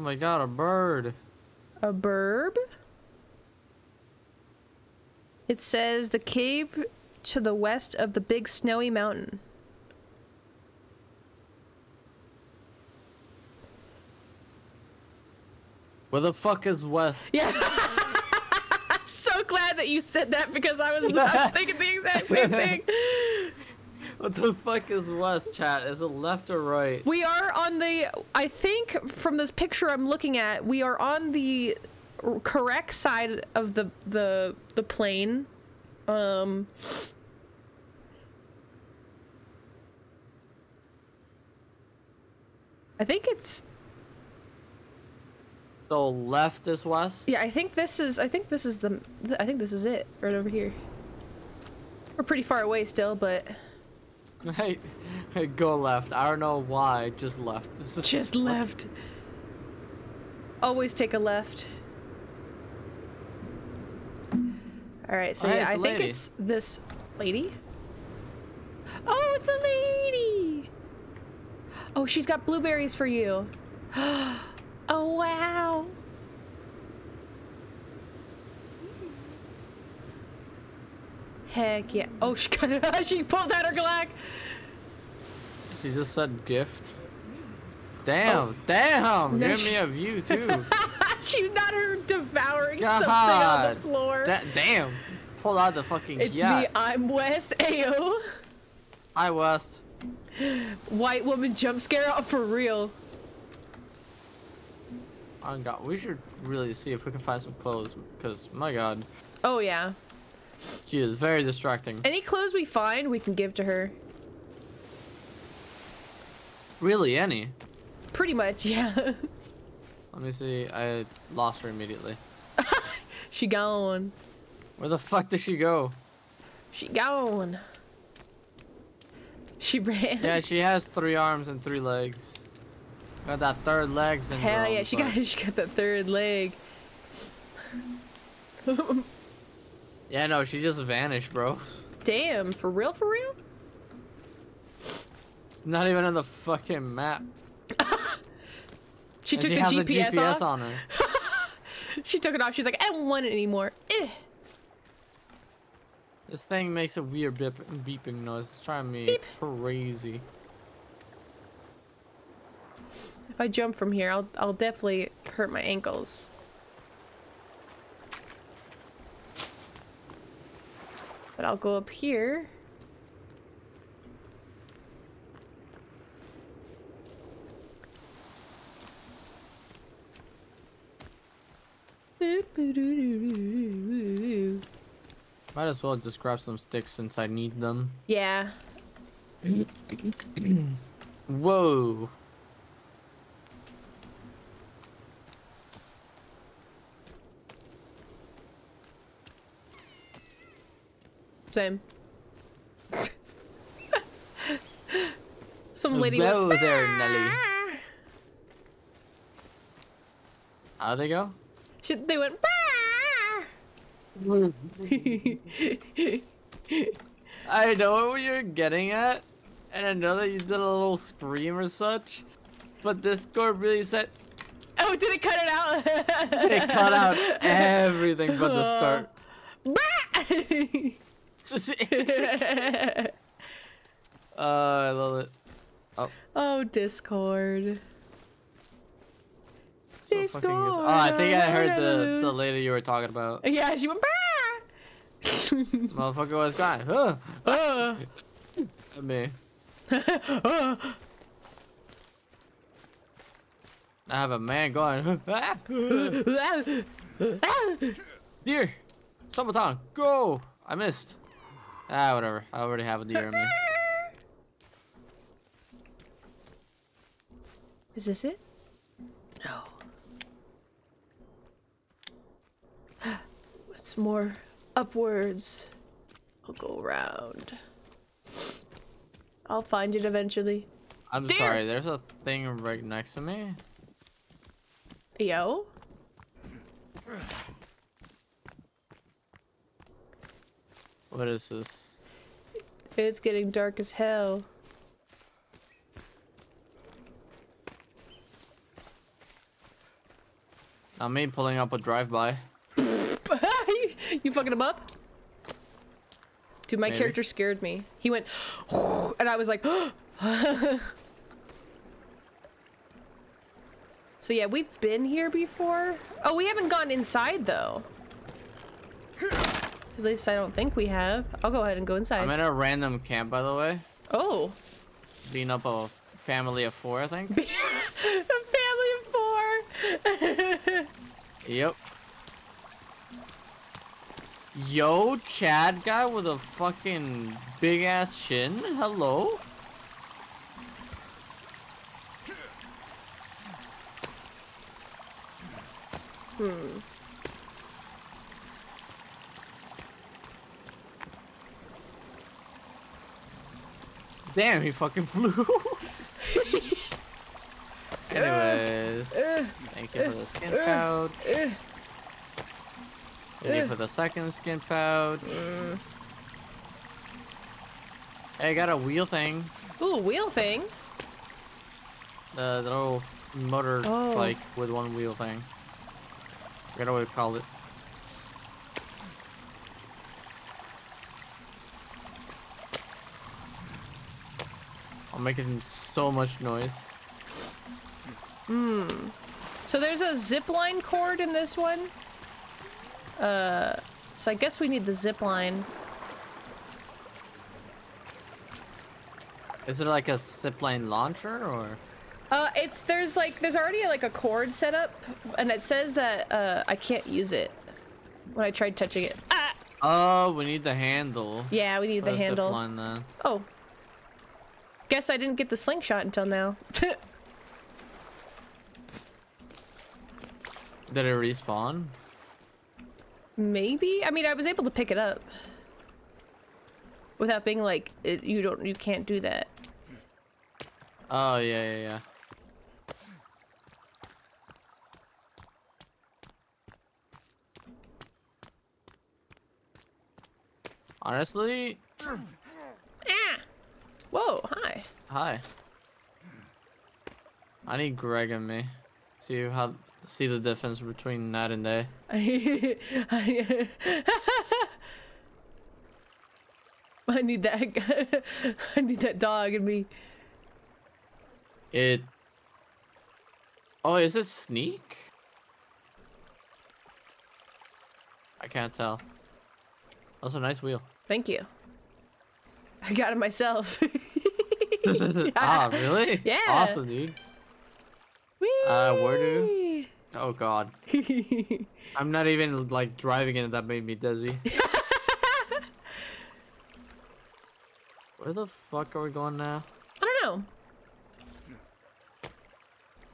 Speaker 1: Oh my god, a bird.
Speaker 2: A burb? It says the cave to the west of the big snowy mountain.
Speaker 1: Where the fuck is West?
Speaker 2: Yeah. I'm so glad that you said that because I was, I was thinking the exact same thing.
Speaker 1: What the fuck is West, chat? Is it left or right?
Speaker 2: We are on the, I think from this picture I'm looking at, we are on the correct side of the the the plane. Um. I think it's
Speaker 1: So left is west.
Speaker 2: yeah. I think this is I think this is the I think this is it right over here. We're pretty far away still, but
Speaker 1: Hey, hey, go left. I don't know why. Just left.
Speaker 2: Just left. Always take a left. All right, so
Speaker 1: Oh, hey,
Speaker 2: yeah,
Speaker 1: it's
Speaker 2: I think
Speaker 1: lady.
Speaker 2: it's this lady. Oh, it's a lady. Oh, she's got blueberries for you. oh wow. Heck yeah. Oh, she, she pulled out her Glock.
Speaker 1: She just said gift. Oh. Damn, damn!
Speaker 2: Oh. No,
Speaker 1: Give me a view too.
Speaker 2: she not her devouring something on the floor.
Speaker 1: Da- damn! Pull out the fucking
Speaker 2: it's
Speaker 1: yacht.
Speaker 2: me, I'm West Ayo.
Speaker 1: Hi West.
Speaker 2: White woman jump scare oh, for real.
Speaker 1: Oh god, we should really see if we can find some clothes because my god,
Speaker 2: Oh yeah.
Speaker 1: She is very distracting.
Speaker 2: Any clothes we find, we can give to her.
Speaker 1: Really, any?
Speaker 2: Pretty much, yeah.
Speaker 1: Let me see. I lost her immediately.
Speaker 2: she gone.
Speaker 1: Where the fuck did she go?
Speaker 2: She gone. She ran.
Speaker 1: Yeah, she has three arms and three legs. Got that third leg syndrome.
Speaker 2: Hell yeah, she got she got the third leg.
Speaker 1: Yeah, no, she just vanished, bro.
Speaker 2: Damn, for real, for real?
Speaker 1: It's not even on the fucking map.
Speaker 2: She
Speaker 1: And
Speaker 2: took
Speaker 1: she
Speaker 2: the
Speaker 1: has
Speaker 2: GPS,
Speaker 1: a GPS
Speaker 2: off.
Speaker 1: on her.
Speaker 2: She took it off. She's like, I don't want it anymore. Eh.
Speaker 1: This thing makes a weird beep beeping noise. It's driving me
Speaker 2: Beep.
Speaker 1: crazy.
Speaker 2: If I jump from here, I'll I'll definitely hurt my ankles. But I'll go up here.
Speaker 1: Might as well just grab some sticks since I need them.
Speaker 2: Yeah.
Speaker 1: Whoa.
Speaker 2: Same. Some lady
Speaker 1: Whoa
Speaker 2: went,
Speaker 1: there, ah! Nelly. How'd they go?
Speaker 2: she, they went, ah!
Speaker 1: I know what you're getting at, and I know that you did a little scream or such, but Discord really said
Speaker 2: oh, did it cut it out?
Speaker 1: it cut out everything but the start. uh, I love it.
Speaker 2: oh, Discord.
Speaker 1: So
Speaker 2: Discord.
Speaker 1: Oh, I think I heard the the lady you were talking about.
Speaker 2: Yeah, she went.
Speaker 1: Motherfucker was gone. Huh.
Speaker 2: Uh,
Speaker 1: Me. I have a man going. "Ah, deer, Summertime, go! I missed. Ah, whatever. I already have a deer in me.
Speaker 2: Is this it? No. What's more? Upwards. I'll go around. I'll find it eventually.
Speaker 1: I'm
Speaker 2: Deer!
Speaker 1: sorry. There's a thing right next to me.
Speaker 2: Yo.
Speaker 1: What is this?
Speaker 2: It's getting dark as hell.
Speaker 1: Not me pulling up a drive-by.
Speaker 2: you, you fucking him up? Dude, my
Speaker 1: Maybe.
Speaker 2: character scared me. He went, and I was like, so yeah, we've been here before. Oh, we haven't gone inside though. At least I don't think we have. I'll go ahead and go inside.
Speaker 1: I'm in a random camp, by the way.
Speaker 2: oh,
Speaker 1: Being up a family of four, I think.
Speaker 2: a family of four.
Speaker 1: yep. Yo, Chad guy with a fucking big ass chin. Hello.
Speaker 2: Hmm.
Speaker 1: Damn, he fucking flew. Anyways, thank you for the skin pouch. Thank you for the second skin pouch. Hey, I got a wheel thing.
Speaker 2: Ooh, wheel thing.
Speaker 1: Uh, the little motor
Speaker 2: Oh.
Speaker 1: bike with one wheel thing. Forget what we call it. I'm making so much noise. Hmm.
Speaker 2: So there's a zip line cord in this one. Uh, so I guess we need the zip line.
Speaker 1: Is it like a zipline launcher or?
Speaker 2: Uh, it's there's like there's already like a cord set up, and it says that uh I can't use it when I tried touching it. Ah,
Speaker 1: Oh, we need the handle.
Speaker 2: yeah, we need the handle.
Speaker 1: Zipline then.
Speaker 2: Oh, guess I didn't get the slingshot until now.
Speaker 1: Did it respawn?
Speaker 2: Maybe. I mean, I was able to pick it up without being like it, you don't you can't do that.
Speaker 1: Oh yeah, yeah, yeah. Honestly,
Speaker 2: Ah. Whoa. Hi.
Speaker 1: hi. I need Greg and me. See how see the difference between night and day.
Speaker 2: I, I need that. I need that dog and me.
Speaker 1: It. Oh, is it sneak? I can't tell. That's a nice wheel.
Speaker 2: Thank you. I got it myself.
Speaker 1: ah, really?
Speaker 2: Yeah.
Speaker 1: Awesome, dude. Uh, where do- Oh god. I'm not even like driving in it. That made me dizzy. Where the fuck are we going now?
Speaker 2: I don't know.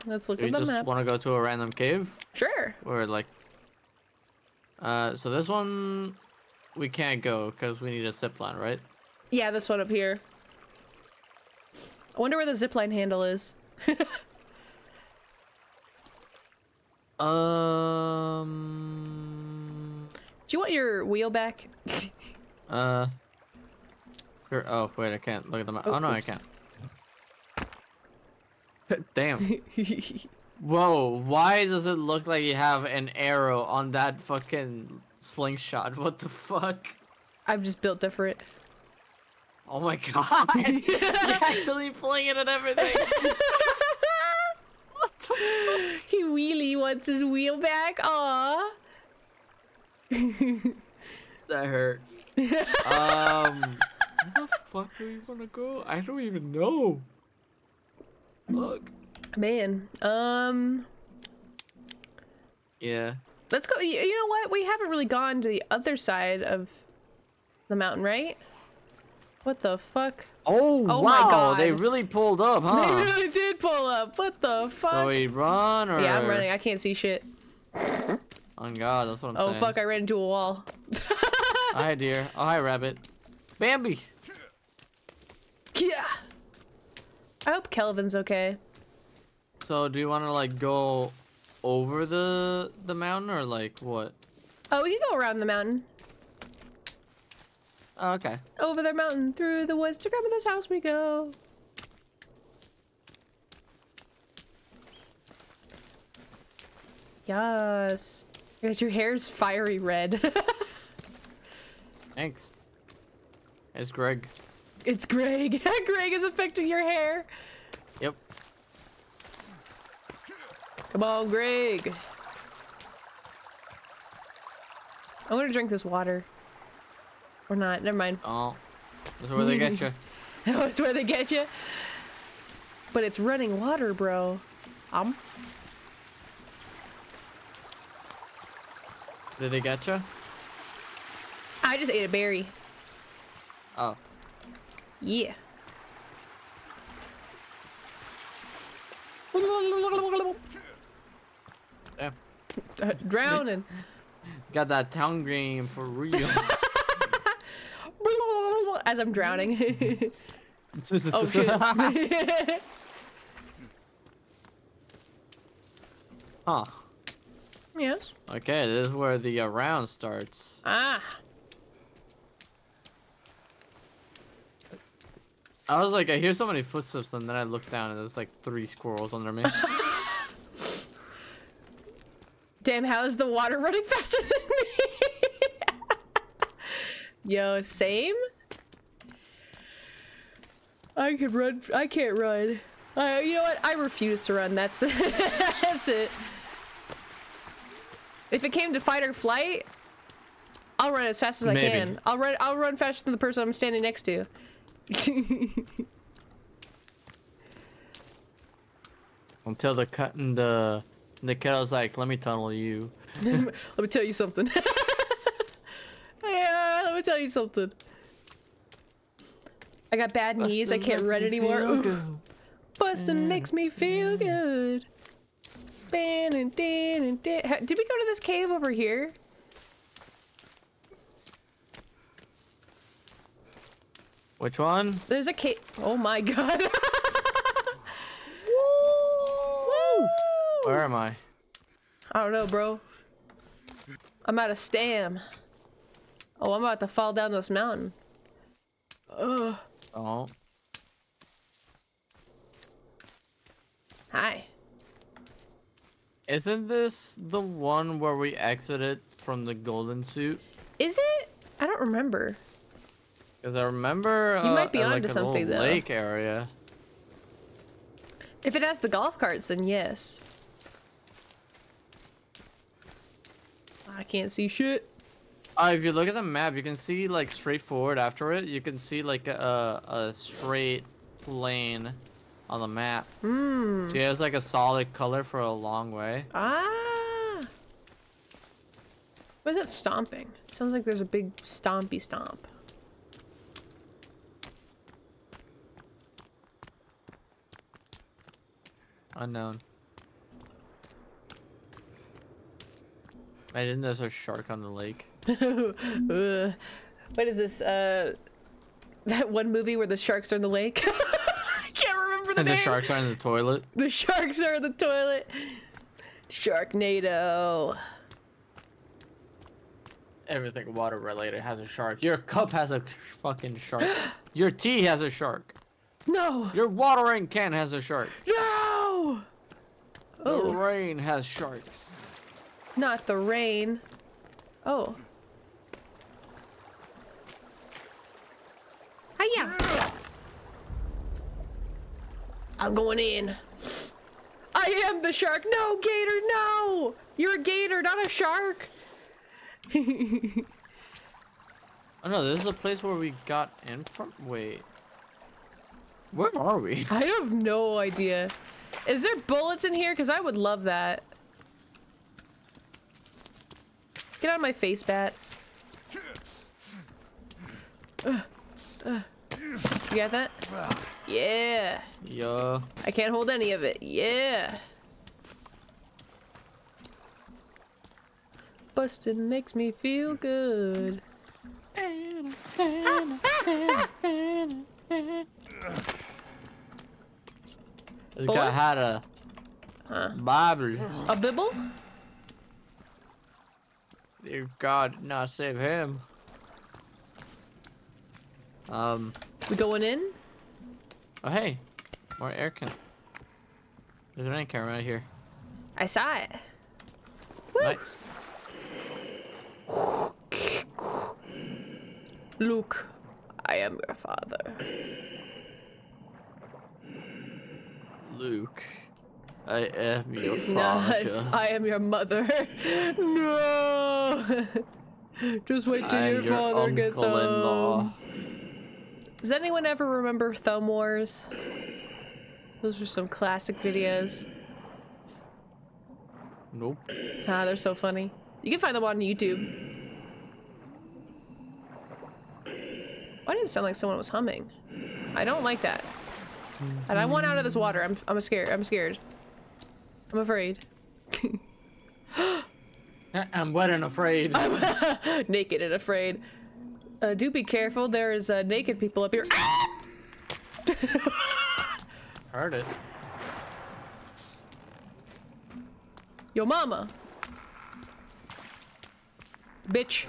Speaker 2: Let's look
Speaker 1: Do
Speaker 2: at the
Speaker 1: just want to go to a random cave?
Speaker 2: Sure.
Speaker 1: Or like... Uh, so this one... We can't go because we need a zip line, right?
Speaker 2: Yeah, this one up here. I wonder where the zipline handle is.
Speaker 1: Um...
Speaker 2: Do you want your wheel back?
Speaker 1: Uh... Oh, wait, I can't. Look at the map.
Speaker 2: Oh,
Speaker 1: Oh, no, I can't. Damn. Whoa, why does it look like you have an arrow on that fucking slingshot? What the fuck?
Speaker 2: I've just built different.
Speaker 1: Oh my god! You're actually pulling it and everything! what the fuck?
Speaker 2: He wheelie wants his wheel back. Aw.
Speaker 1: That hurt. um, where the fuck do we want to go? I don't even know. Look.
Speaker 2: Man. Um.
Speaker 1: Yeah.
Speaker 2: Let's go. You know what? We haven't really gone to the other side of the mountain, right? What the fuck?
Speaker 1: Oh,
Speaker 2: Oh my
Speaker 1: God. they really pulled up, huh?
Speaker 2: They really did pull up. What the fuck?
Speaker 1: So we run or?
Speaker 2: yeah, I'm running. I can't see shit.
Speaker 1: Oh god, that's what I'm
Speaker 2: Oh
Speaker 1: saying.
Speaker 2: Oh, fuck! I ran into a wall.
Speaker 1: Hi, dear. Oh, hi, rabbit. Bambi.
Speaker 2: Yeah. I hope Kelvin's okay.
Speaker 1: So, do you want to like go over the the mountain or like what?
Speaker 2: Oh, we can go around the mountain.
Speaker 1: Oh, okay.
Speaker 2: Over the mountain, through the woods, to grandmother's house we go. Yes. Because your hair's fiery red.
Speaker 1: Thanks. It's Greg.
Speaker 2: it's Greg. Greg is affecting your hair.
Speaker 1: Yep.
Speaker 2: Come on, Greg. I'm gonna drink this water. Or not. Never mind.
Speaker 1: Oh, that's where they get you.
Speaker 2: That's where they get you. But it's running water, bro. Um.
Speaker 1: Did they get you?
Speaker 2: I just ate a berry.
Speaker 1: Oh.
Speaker 2: Yeah.
Speaker 1: Damn.
Speaker 2: Uh, drowning.
Speaker 1: Got that town game for real.
Speaker 2: As I'm drowning. oh shit.
Speaker 1: huh.
Speaker 2: yes.
Speaker 1: Okay, this is where the uh, round starts.
Speaker 2: Ah.
Speaker 1: I was like, I hear so many footsteps, and then I look down, and there's like three squirrels under me.
Speaker 2: Damn, how is the water running faster than me? Yo, same? I can run. I can't run. Uh, you know what? I refuse to run. That's it. that's it. If it came to fight or flight, I'll run as fast as I can. I'll run. I'll run faster than the person I'm standing next to.
Speaker 1: Until the cut and the the kettle's like, let me tunnel you.
Speaker 2: let me tell you something. yeah, let me tell you something. I got bad knees. I can't run anymore. Ooh. Bustin' makes me feel good. Ban and dan and dan. Did we go to this cave over here?
Speaker 1: Which one?
Speaker 2: There's a cave. Oh my god.
Speaker 1: Where am I?
Speaker 2: I don't know, bro. I'm out of stam. Oh, I'm about to fall down this mountain. Ugh.
Speaker 1: Oh.
Speaker 2: Hi.
Speaker 1: Isn't this the one where we exited from the golden suit?
Speaker 2: Is it? I don't remember.
Speaker 1: Because I remember
Speaker 2: You
Speaker 1: uh,
Speaker 2: might be
Speaker 1: like
Speaker 2: onto
Speaker 1: a
Speaker 2: something, though.
Speaker 1: lake area.
Speaker 2: If it has the golf carts, then yes. I can't see shit.
Speaker 1: Uh, if you look at the map, you can see like straight forward after it. You can see like a, a straight lane on the map. So it has like a solid color for a long way.
Speaker 2: Ah. What is that stomping? sounds like there's a big stompy stomp.
Speaker 1: Unknown. Imagine there's a shark on the lake.
Speaker 2: Ugh. What is this? Uh, that one movie where the sharks are in the lake. I can't remember the
Speaker 1: And
Speaker 2: name.
Speaker 1: the sharks are in the toilet.
Speaker 2: The sharks are in the toilet. Sharknado.
Speaker 1: Everything water related has a shark. Your cup has a fucking shark. Your tea has a shark.
Speaker 2: No.
Speaker 1: Your watering can has a shark.
Speaker 2: No.
Speaker 1: The
Speaker 2: Oh,
Speaker 1: rain has sharks.
Speaker 2: not the rain. Oh. Hiya. I'm going in. I am the shark. No, Gator, no. You're a gator, not a shark.
Speaker 1: Oh no, this is a place where we got in from. Wait. Where are we?
Speaker 2: I have no idea. Is there bullets in here? Because I would love that. Get out of my face, bats. Ugh, ugh. You got that? Yeah.
Speaker 1: Yo.
Speaker 2: I can't hold any of it. Yeah. Busted makes me feel good.
Speaker 1: Guy
Speaker 2: Bullets?
Speaker 1: had a
Speaker 2: Huh.
Speaker 1: Bible.
Speaker 2: A bibble?
Speaker 1: Dear God, not save him. Um.
Speaker 2: We going in?
Speaker 1: Oh hey, more air can. There's an air can right here.
Speaker 2: I saw it. Woo.
Speaker 1: Nice.
Speaker 2: Luke, I am your father.
Speaker 1: Luke, I am your
Speaker 2: He's nuts.
Speaker 1: father.
Speaker 2: I am your mother. no. Just wait till your,
Speaker 1: your
Speaker 2: father gets home. Does anyone ever remember Thumb Wars? Those were some classic videos.
Speaker 1: Nope.
Speaker 2: Ah, they're so funny. You can find them on YouTube. Why did it sound like someone was humming? I don't like that. And I want out of this water. I'm I'm scared. I'm scared. I'm afraid.
Speaker 1: I'm wet and afraid.
Speaker 2: I'm naked and afraid. Uh, do be careful. There is uh, naked people up here.
Speaker 1: Heard it.
Speaker 2: Yo, mama. Bitch.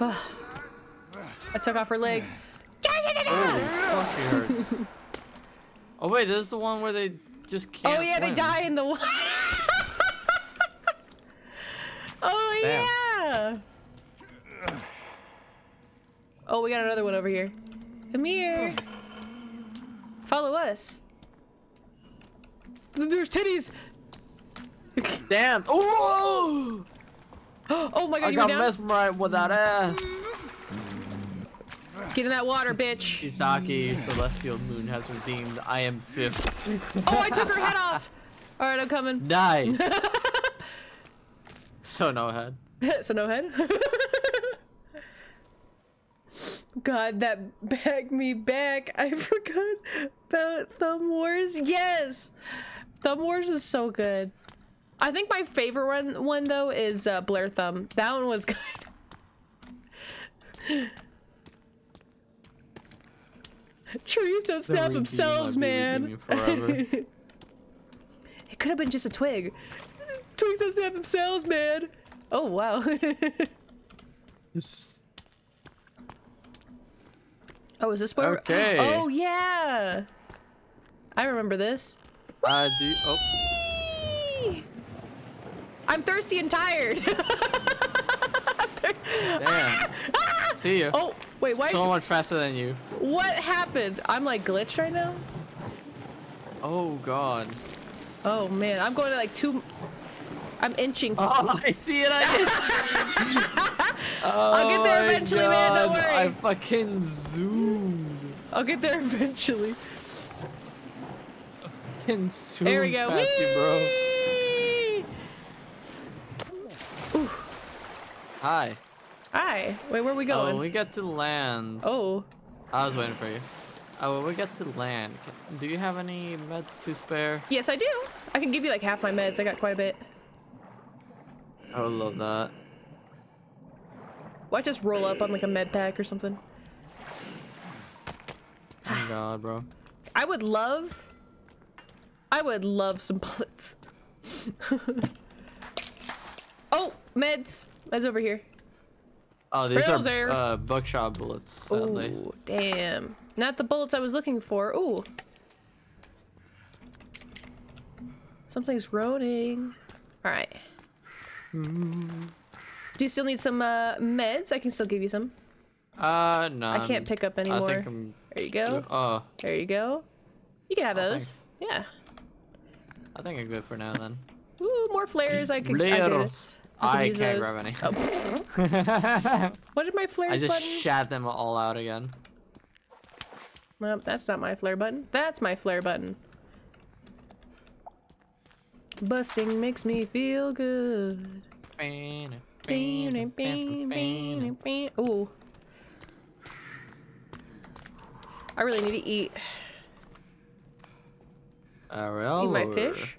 Speaker 2: I took off her leg.
Speaker 1: Fuck, it hurts. Oh wait, this is the one where they just oh, can't
Speaker 2: Oh yeah, they die in the water. oh
Speaker 1: Damn.
Speaker 2: yeah. Oh, we got another one over here. Come here. Follow us. There's titties.
Speaker 1: Damn! Oh!
Speaker 2: Oh my god,
Speaker 1: I
Speaker 2: you
Speaker 1: got mesmerized with that ass.
Speaker 2: Get in that water, bitch.
Speaker 1: Isaki, Celestial Moon has redeemed. I am fifth.
Speaker 2: Oh, I took her head off. All right, I'm coming.
Speaker 1: Die. so no head.
Speaker 2: so no head. God, that back me back. I forgot about Thumb Wars. Yes, Thumb Wars is so good. I think my favorite one, one though, is uh, Blair Thumb. That one was good. Trees don't snap
Speaker 1: redeem
Speaker 2: themselves, man. it could have been just a twig. Twigs don't snap themselves, man. Oh wow. oh, is this where?
Speaker 1: Okay.
Speaker 2: Oh yeah. I remember this.
Speaker 1: Uh, do oh,
Speaker 2: I'm thirsty and tired.
Speaker 1: damn. See you.
Speaker 2: oh, wait, why?
Speaker 1: so much faster than you.
Speaker 2: what happened? I'm like glitched right now.
Speaker 1: Oh god.
Speaker 2: Oh man, I'm going to like two. I'm inching.
Speaker 1: Oh, I see it. I see it.
Speaker 2: I'll get there
Speaker 1: Oh
Speaker 2: eventually, man, don't
Speaker 1: God,
Speaker 2: worry.
Speaker 1: I fucking zoomed.
Speaker 2: I'll get there eventually.
Speaker 1: Fucking zoomed
Speaker 2: There we go.
Speaker 1: past you, bro. Hi.
Speaker 2: Hi. Wait, where are we
Speaker 1: Oh,
Speaker 2: going?
Speaker 1: when we get to land.
Speaker 2: Oh.
Speaker 1: I was waiting for you. Oh, when we get to land, do you have any meds to spare?
Speaker 2: Yes, I do. I can give you like half my meds. I got quite a bit.
Speaker 1: I would love that.
Speaker 2: Why just roll up on like a med pack or something?
Speaker 1: Oh god, bro.
Speaker 2: I would love. I would love some bullets. oh, meds. Meds over here.
Speaker 1: Oh, these
Speaker 2: Rails
Speaker 1: are uh, buckshot bullets, sadly.
Speaker 2: Ooh, damn. Not the bullets I was looking for. Ooh. Something's groaning. Alright. Do you still need some uh, meds? I can still give you some.
Speaker 1: Uh, no.
Speaker 2: I can't pick up
Speaker 1: I
Speaker 2: anymore.
Speaker 1: think I'm.
Speaker 2: There you go.
Speaker 1: Oh,
Speaker 2: There you go. You can have
Speaker 1: Oh,
Speaker 2: those.
Speaker 1: thanks.
Speaker 2: Yeah.
Speaker 1: I think I'm good for now then.
Speaker 2: Ooh, more flares. I could.
Speaker 1: Flares.
Speaker 2: I
Speaker 1: I can't
Speaker 2: those.
Speaker 1: grab any.
Speaker 2: Oh. what did my flares
Speaker 1: I just
Speaker 2: button?
Speaker 1: shat them all out again.
Speaker 2: Well, that's not my flare button. That's my flare button. Busting makes me feel good. Ooh. I really need to eat.
Speaker 1: Uh, Ariel.
Speaker 2: Eat my fish.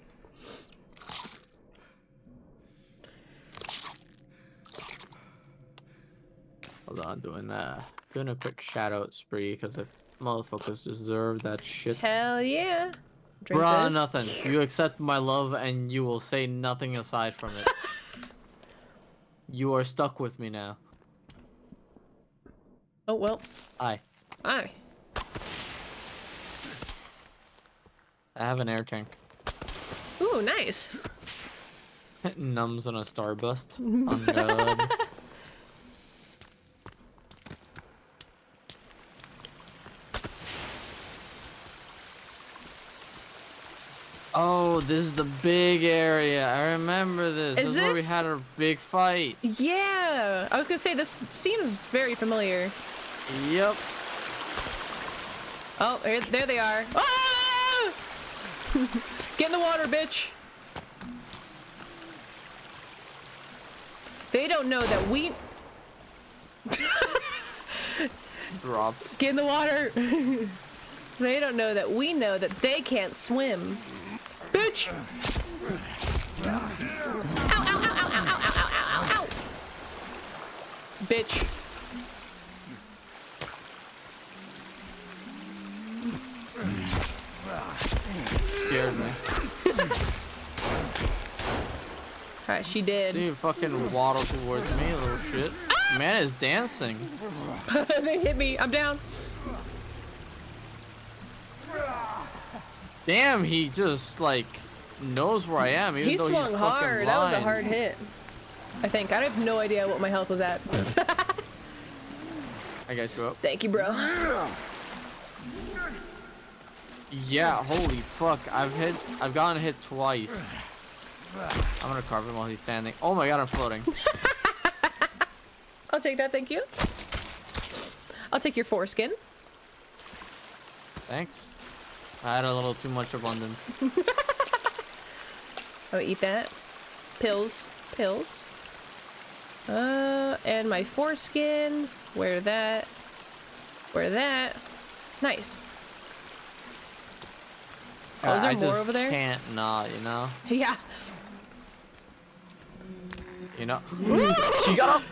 Speaker 1: Hold on, doing uh, doing a quick shout out spree because if motherfuckers deserve that shit.
Speaker 2: Hell yeah. Drink
Speaker 1: Bruh,
Speaker 2: this.
Speaker 1: nothing. You accept my love and you will say nothing aside from it. you are stuck with me now.
Speaker 2: Oh well.
Speaker 1: Aye.
Speaker 2: Aye.
Speaker 1: I have an air tank.
Speaker 2: Ooh, nice.
Speaker 1: Numbs on a starburst. On God. Oh, this is the big area. I remember this.
Speaker 2: Is
Speaker 1: this is where we had our big fight.
Speaker 2: Yeah. I was gonna say this seems very familiar.
Speaker 1: Yep.
Speaker 2: Oh, here, there they are. Ah! Get in the water, bitch. They don't know that we
Speaker 1: Dropped.
Speaker 2: get in the water. they don't know that we know that they can't swim bitch! Ow, ow, ow, bitch.
Speaker 1: Scared me.
Speaker 2: Alright, she did.
Speaker 1: She fucking waddle towards me, little shit. Ah! Man is dancing.
Speaker 2: they hit me. I'm down.
Speaker 1: Damn, he just like knows where I am.
Speaker 2: He swung hard. That was a hard hit. I think. I have no idea what my health was at.
Speaker 1: I got you up.
Speaker 2: Thank you, bro.
Speaker 1: Yeah, holy fuck. I've hit. I've gotten hit twice. I'm gonna carve him while he's standing. Oh my god, I'm floating.
Speaker 2: I'll take that, thank you. I'll take your foreskin.
Speaker 1: Thanks. I had a little too much abundance.
Speaker 2: I'll eat that. Pills. Pills. Uh, and my foreskin. Wear that. Wear that. Nice. Oh, is
Speaker 1: I-
Speaker 2: there
Speaker 1: I
Speaker 2: more
Speaker 1: just
Speaker 2: over there?
Speaker 1: Can't not, you know.
Speaker 2: Yeah.
Speaker 1: You know. she got up.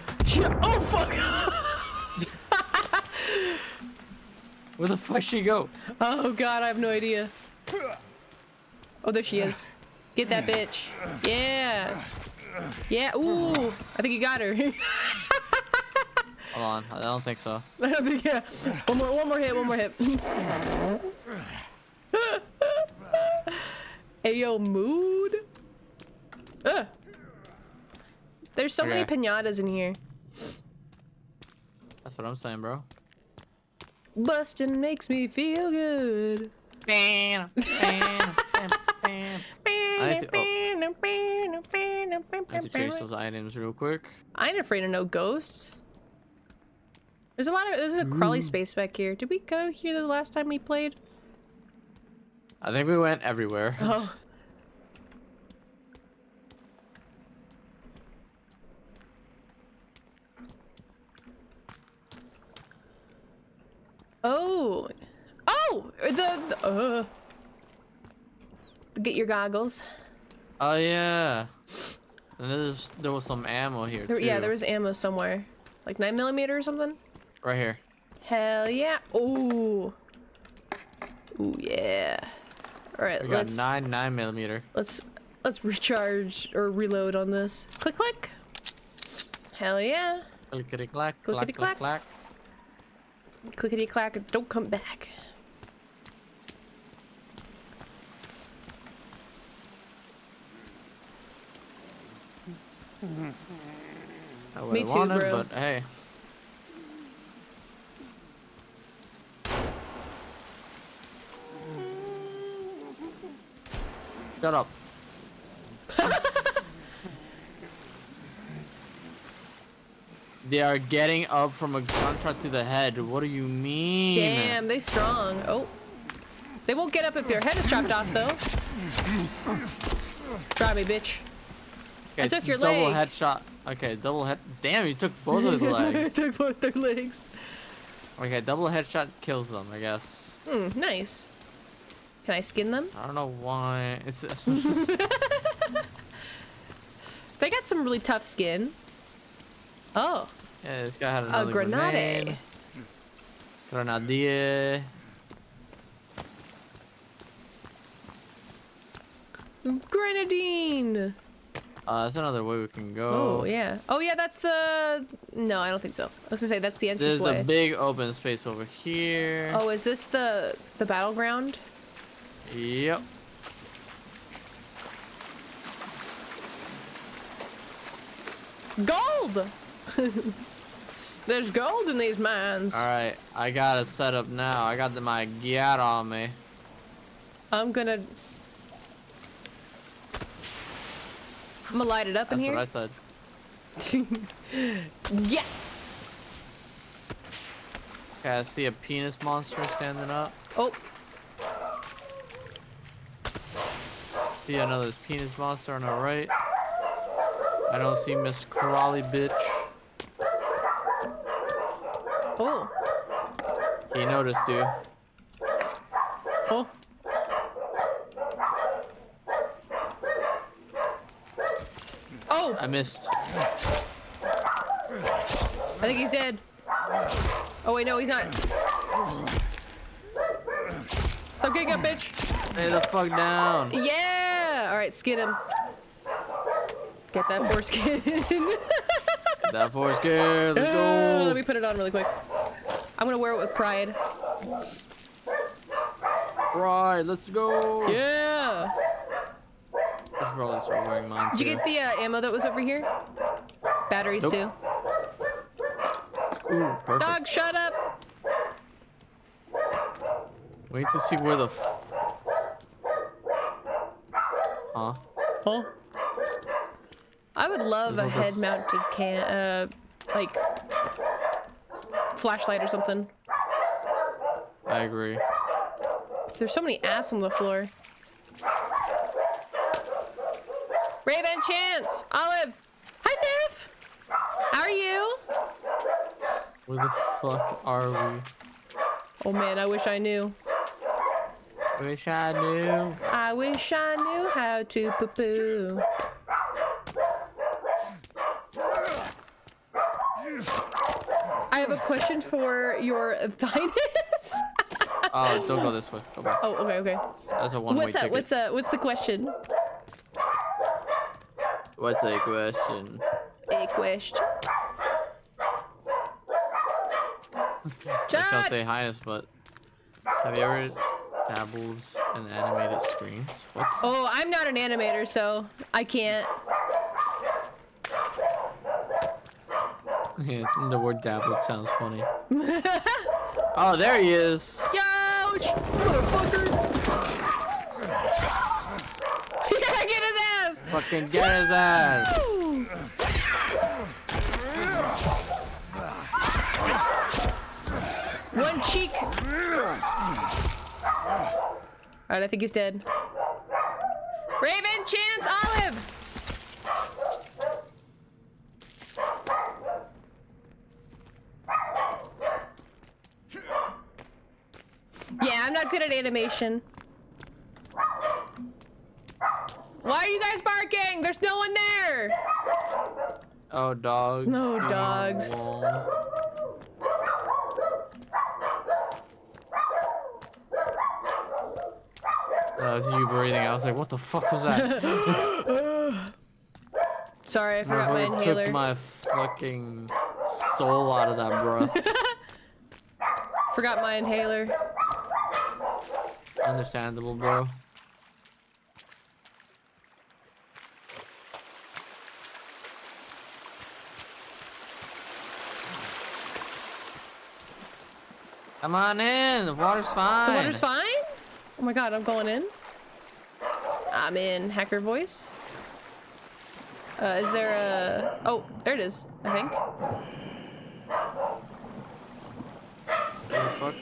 Speaker 2: Oh, fuck!
Speaker 1: Where the fuck she go?
Speaker 2: Oh, God, I have no idea. Oh, there she is. Get that bitch. Yeah. Yeah. Ooh. I think you got her.
Speaker 1: Hold on. I don't think so.
Speaker 2: I don't think, yeah. One more, one more hit, one more hit. hey, yo, mood. Ugh. There's so many pinatas in here.
Speaker 1: That's what I'm saying, bro.
Speaker 2: Bustin' makes me feel good.
Speaker 1: Bam, bam, bam. I need to, oh, I need to change those items real quick.
Speaker 2: I ain't afraid of no ghosts. There's a lot of there's a crawly space back here. Did we go here the last time we played?
Speaker 1: I think we went everywhere.
Speaker 2: Oh. Oh. Oh, the, the uh. Get your goggles.
Speaker 1: Oh yeah. And there's there was some ammo here
Speaker 2: There,
Speaker 1: too.
Speaker 2: yeah, there was ammo somewhere, like nine millimeter or something.
Speaker 1: right here.
Speaker 2: Hell yeah! Ooh. Ooh yeah. All right,
Speaker 1: We got
Speaker 2: let's
Speaker 1: nine nine millimeter.
Speaker 2: let's let's recharge or reload on this. Click click. Hell yeah!
Speaker 1: Clickety clack,
Speaker 2: Clickety
Speaker 1: clack,
Speaker 2: clack,
Speaker 1: clack.
Speaker 2: Clickety clack! Don't come back.
Speaker 1: Not what
Speaker 2: Me too,
Speaker 1: wanted,
Speaker 2: bro.
Speaker 1: But hey. Shut up. they are getting up from a gunshot to the head. What do you mean?
Speaker 2: Damn, they strong. Oh. They won't get up if their head is chopped off though. Try me, bitch.
Speaker 1: Okay,
Speaker 2: I took your
Speaker 1: double
Speaker 2: leg.
Speaker 1: headshot. Okay, double head. Damn, you took both of the legs.
Speaker 2: took both their legs.
Speaker 1: Okay, double headshot kills them, I guess.
Speaker 2: Hmm, nice. Can I skin them?
Speaker 1: I don't know why. It's
Speaker 2: They got some really tough skin. Oh,
Speaker 1: yeah, this guy had another
Speaker 2: a
Speaker 1: another
Speaker 2: grenade.
Speaker 1: Grenadier.
Speaker 2: Grenadine.
Speaker 1: Uh, that's another way we can go.
Speaker 2: Oh yeah. Oh yeah, that's the. No, I don't think so. I was gonna say that's the entrance
Speaker 1: There's
Speaker 2: way.
Speaker 1: the big open space over here.
Speaker 2: Oh, is this the the battleground?
Speaker 1: Yep.
Speaker 2: Gold. There's gold in these mines.
Speaker 1: All right, I got it set up now. I got the, my gear on me.
Speaker 2: I'm gonna. I'm gonna light it up
Speaker 1: That's
Speaker 2: in
Speaker 1: what
Speaker 2: here.
Speaker 1: I said.
Speaker 2: yeah.
Speaker 1: Okay, I see a penis monster standing up.
Speaker 2: Oh,
Speaker 1: See another penis monster on our right. I don't see Miss Crawley, bitch.
Speaker 2: Oh.
Speaker 1: He noticed you.
Speaker 2: Oh. Oh,
Speaker 1: I missed.
Speaker 2: I think he's dead. Oh wait, no, he's not. Stop getting up, bitch.
Speaker 1: Stay the fuck down.
Speaker 2: Yeah. All right, skin him. Get that foreskin.
Speaker 1: That foreskin. Let's
Speaker 2: Uh,
Speaker 1: go.
Speaker 2: Let me put it on really quick. I'm gonna wear it with pride.
Speaker 1: Right, let's go.
Speaker 2: Yeah.
Speaker 1: I should probably start wearing mine
Speaker 2: Did you get the uh, ammo that was over here? Batteries
Speaker 1: Nope.
Speaker 2: too.
Speaker 1: Ooh, perfect.
Speaker 2: Dog, shut up.
Speaker 1: Wait to see where the. F huh?
Speaker 2: Huh? I would love a
Speaker 1: There's all
Speaker 2: head-mounted can, uh, like flashlight or something.
Speaker 1: I agree.
Speaker 2: There's so many ass on the floor. Raven Chance! Olive! Hi, Steph! How are you?
Speaker 1: Where the fuck are we?
Speaker 2: Oh man, I wish I knew.
Speaker 1: Wish I knew.
Speaker 2: I wish I knew how to poo poo. I have a question for your thymus.
Speaker 1: Oh, don't go this way. Go back.
Speaker 2: oh, okay, okay.
Speaker 1: That's a one-way
Speaker 2: What's up?
Speaker 1: ticket.
Speaker 2: What's uh? What's the question?
Speaker 1: What's a question?
Speaker 2: A question.
Speaker 1: I shall say highness, but have you ever dabbled in animated screens? What?
Speaker 2: Oh, I'm not an animator, so I can't.
Speaker 1: Yeah, the word dabbled sounds funny. oh, there he is.
Speaker 2: Ouch! Motherfucker!
Speaker 1: Fucking get his ass.
Speaker 2: One cheek. Alright, I think he's dead. Raven, Chance, Olive! Yeah, I'm not good at animation. Why are you guys barking? There's no one there!
Speaker 1: Oh, dogs.
Speaker 2: No
Speaker 1: the
Speaker 2: dogs.
Speaker 1: wall. Uh, that was you breathing. I was like, what the fuck was that?
Speaker 2: Sorry, I forgot my inhaler.
Speaker 1: took my fucking soul out of that breath.
Speaker 2: Forgot my inhaler.
Speaker 1: Understandable, bro. Come on in. The water's fine.
Speaker 2: The water's fine? Oh my god, I'm going in. I'm in hacker voice. Uh, is there a... Oh, there it is, I think.
Speaker 1: What the fuck?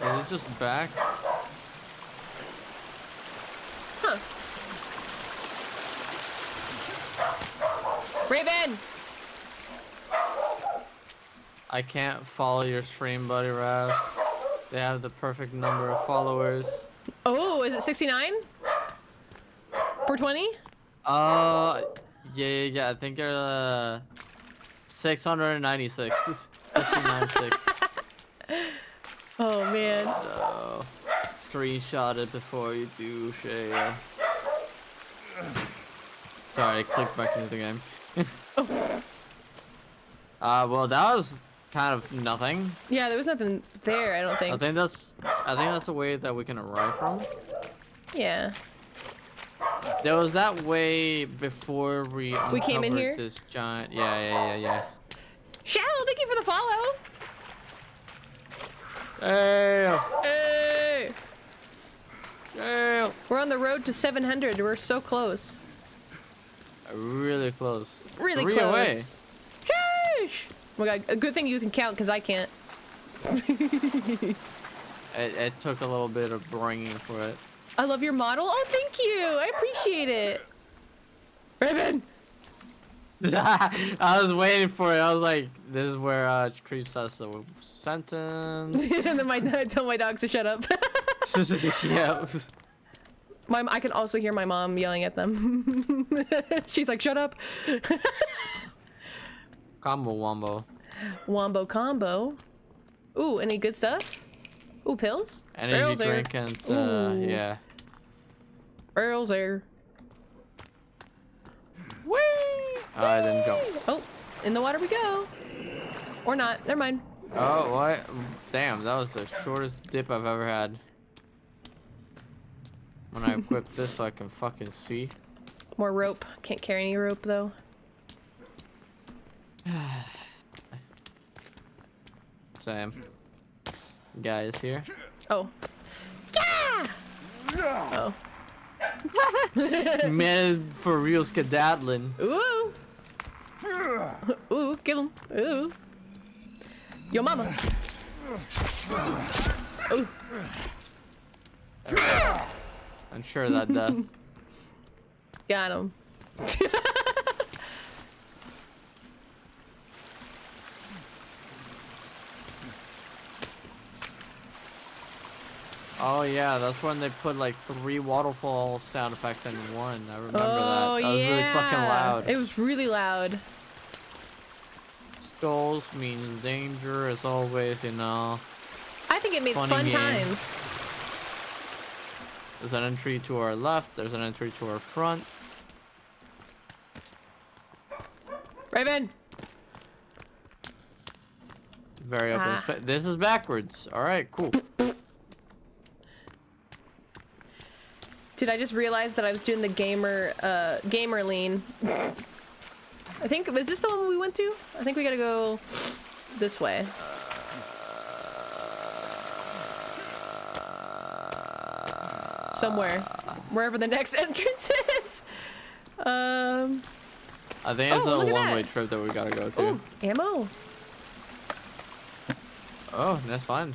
Speaker 1: Is this just back?
Speaker 2: Huh. Raven!
Speaker 1: I can't follow your stream, buddy Rav. They have the perfect number of followers.
Speaker 2: Oh, is it 69? 420?
Speaker 1: Uh, yeah, yeah, yeah. I think you're uh, 696. 696.
Speaker 2: Oh man.
Speaker 1: So, screenshot it before you do share. Sorry, I clicked back into the game. uh, well, that was kind of nothing.
Speaker 2: Yeah, there was nothing there, I don't think.
Speaker 1: I
Speaker 2: think.
Speaker 1: that's, I think that's a way that we can arrive from.
Speaker 2: Yeah.
Speaker 1: There was that way before we
Speaker 2: We came in here?
Speaker 1: This giant, yeah, yeah, yeah, yeah.
Speaker 2: Shallow, thank you for the follow.
Speaker 1: Hey,
Speaker 2: Hey!
Speaker 1: hey,
Speaker 2: We're on the road to 700. We're so close.
Speaker 1: really close.
Speaker 2: Really
Speaker 1: Three
Speaker 2: close.
Speaker 1: away.
Speaker 2: Sheesh! Oh my god, a good thing you can count because I can't.
Speaker 1: It, it took a little bit of bringing for it.
Speaker 2: I love your model. Oh, thank you. I appreciate it. Raven!
Speaker 1: I was waiting for it. I was like, this is where uh, Creep says the sentence.
Speaker 2: and then my, I tell my dogs to shut up.
Speaker 1: yeah.
Speaker 2: my, I can also hear my mom yelling at them. She's like, shut up.
Speaker 1: Combo wombo.
Speaker 2: Wombo combo. Ooh, any good stuff? Ooh, pills?
Speaker 1: Energy
Speaker 2: Barrels
Speaker 1: drink and uh,
Speaker 2: Ooh.
Speaker 1: yeah.
Speaker 2: Barrels there. Whee!
Speaker 1: Alright, then jump.
Speaker 2: Oh, in the water we go. Or not. Never mind.
Speaker 1: Oh, what? Damn, that was the shortest dip I've ever had. When I equip this so I can fucking see.
Speaker 2: More rope. Can't carry any rope though.
Speaker 1: Sam. Um, Guy is here.
Speaker 2: Oh. Yeah! Oh.
Speaker 1: Man, for real skedaddling.
Speaker 2: Ooh. Ooh, kill him. Ooh. Yo mama. Ooh.
Speaker 1: I'm sure that death.
Speaker 2: Got him.
Speaker 1: Oh yeah, that's when they put like three waterfall sound effects in one. I remember that.
Speaker 2: oh
Speaker 1: that. That was
Speaker 2: yeah.
Speaker 1: really fucking loud.
Speaker 2: It was really loud.
Speaker 1: Skulls means danger as always, you know.
Speaker 2: I think it means
Speaker 1: Funny
Speaker 2: fun
Speaker 1: game.
Speaker 2: times.
Speaker 1: There's an entry to our left, there's an entry to our front.
Speaker 2: Raven.
Speaker 1: Very open
Speaker 2: Ah.
Speaker 1: This is backwards. Alright, cool.
Speaker 2: Did I just realized that I was doing the gamer uh gamer lean? I think was this the one we went to? I think we gotta go this way. Somewhere. Wherever the next entrance is. Um
Speaker 1: I think it's
Speaker 2: Oh,
Speaker 1: a one-way trip that we gotta go to.
Speaker 2: Ooh, ammo.
Speaker 1: Oh, that's fine.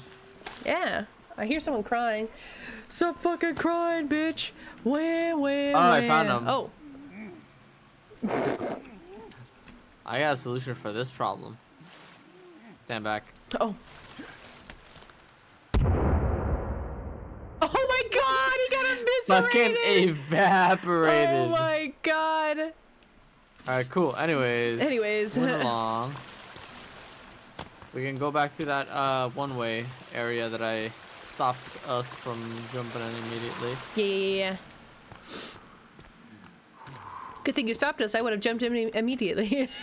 Speaker 2: Yeah. I hear someone crying. Stop fucking crying, bitch. Wham wham.
Speaker 1: Oh, I found him.
Speaker 2: Oh,
Speaker 1: I got a solution for this problem. Stand back.
Speaker 2: Oh. Oh my god, he got
Speaker 1: Fucking
Speaker 2: eviscerated!
Speaker 1: evaporated.
Speaker 2: Oh my god.
Speaker 1: Alright, cool. Anyways,
Speaker 2: Anyways,
Speaker 1: moving along. We can go back to that uh, one-way area that I stopped us from jumping in immediately.
Speaker 2: yeah, yeah, yeah. Good thing you stopped us. I would have jumped in immediately.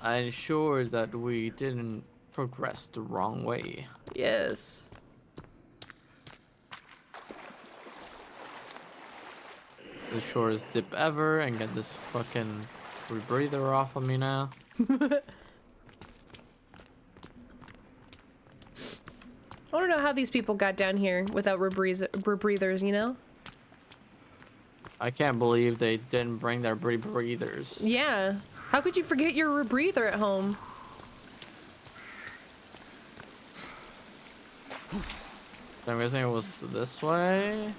Speaker 1: I ensured that we didn't progress the wrong way.
Speaker 2: yes.
Speaker 1: The shortest dip ever, and get this fucking rebreather off of me now.
Speaker 2: I to know how these people got down here without rebreathers, you know?
Speaker 1: I can't believe they didn't bring their rebreathers.
Speaker 2: Yeah. How could you forget your rebreather at home?
Speaker 1: I'm guessing it was this way?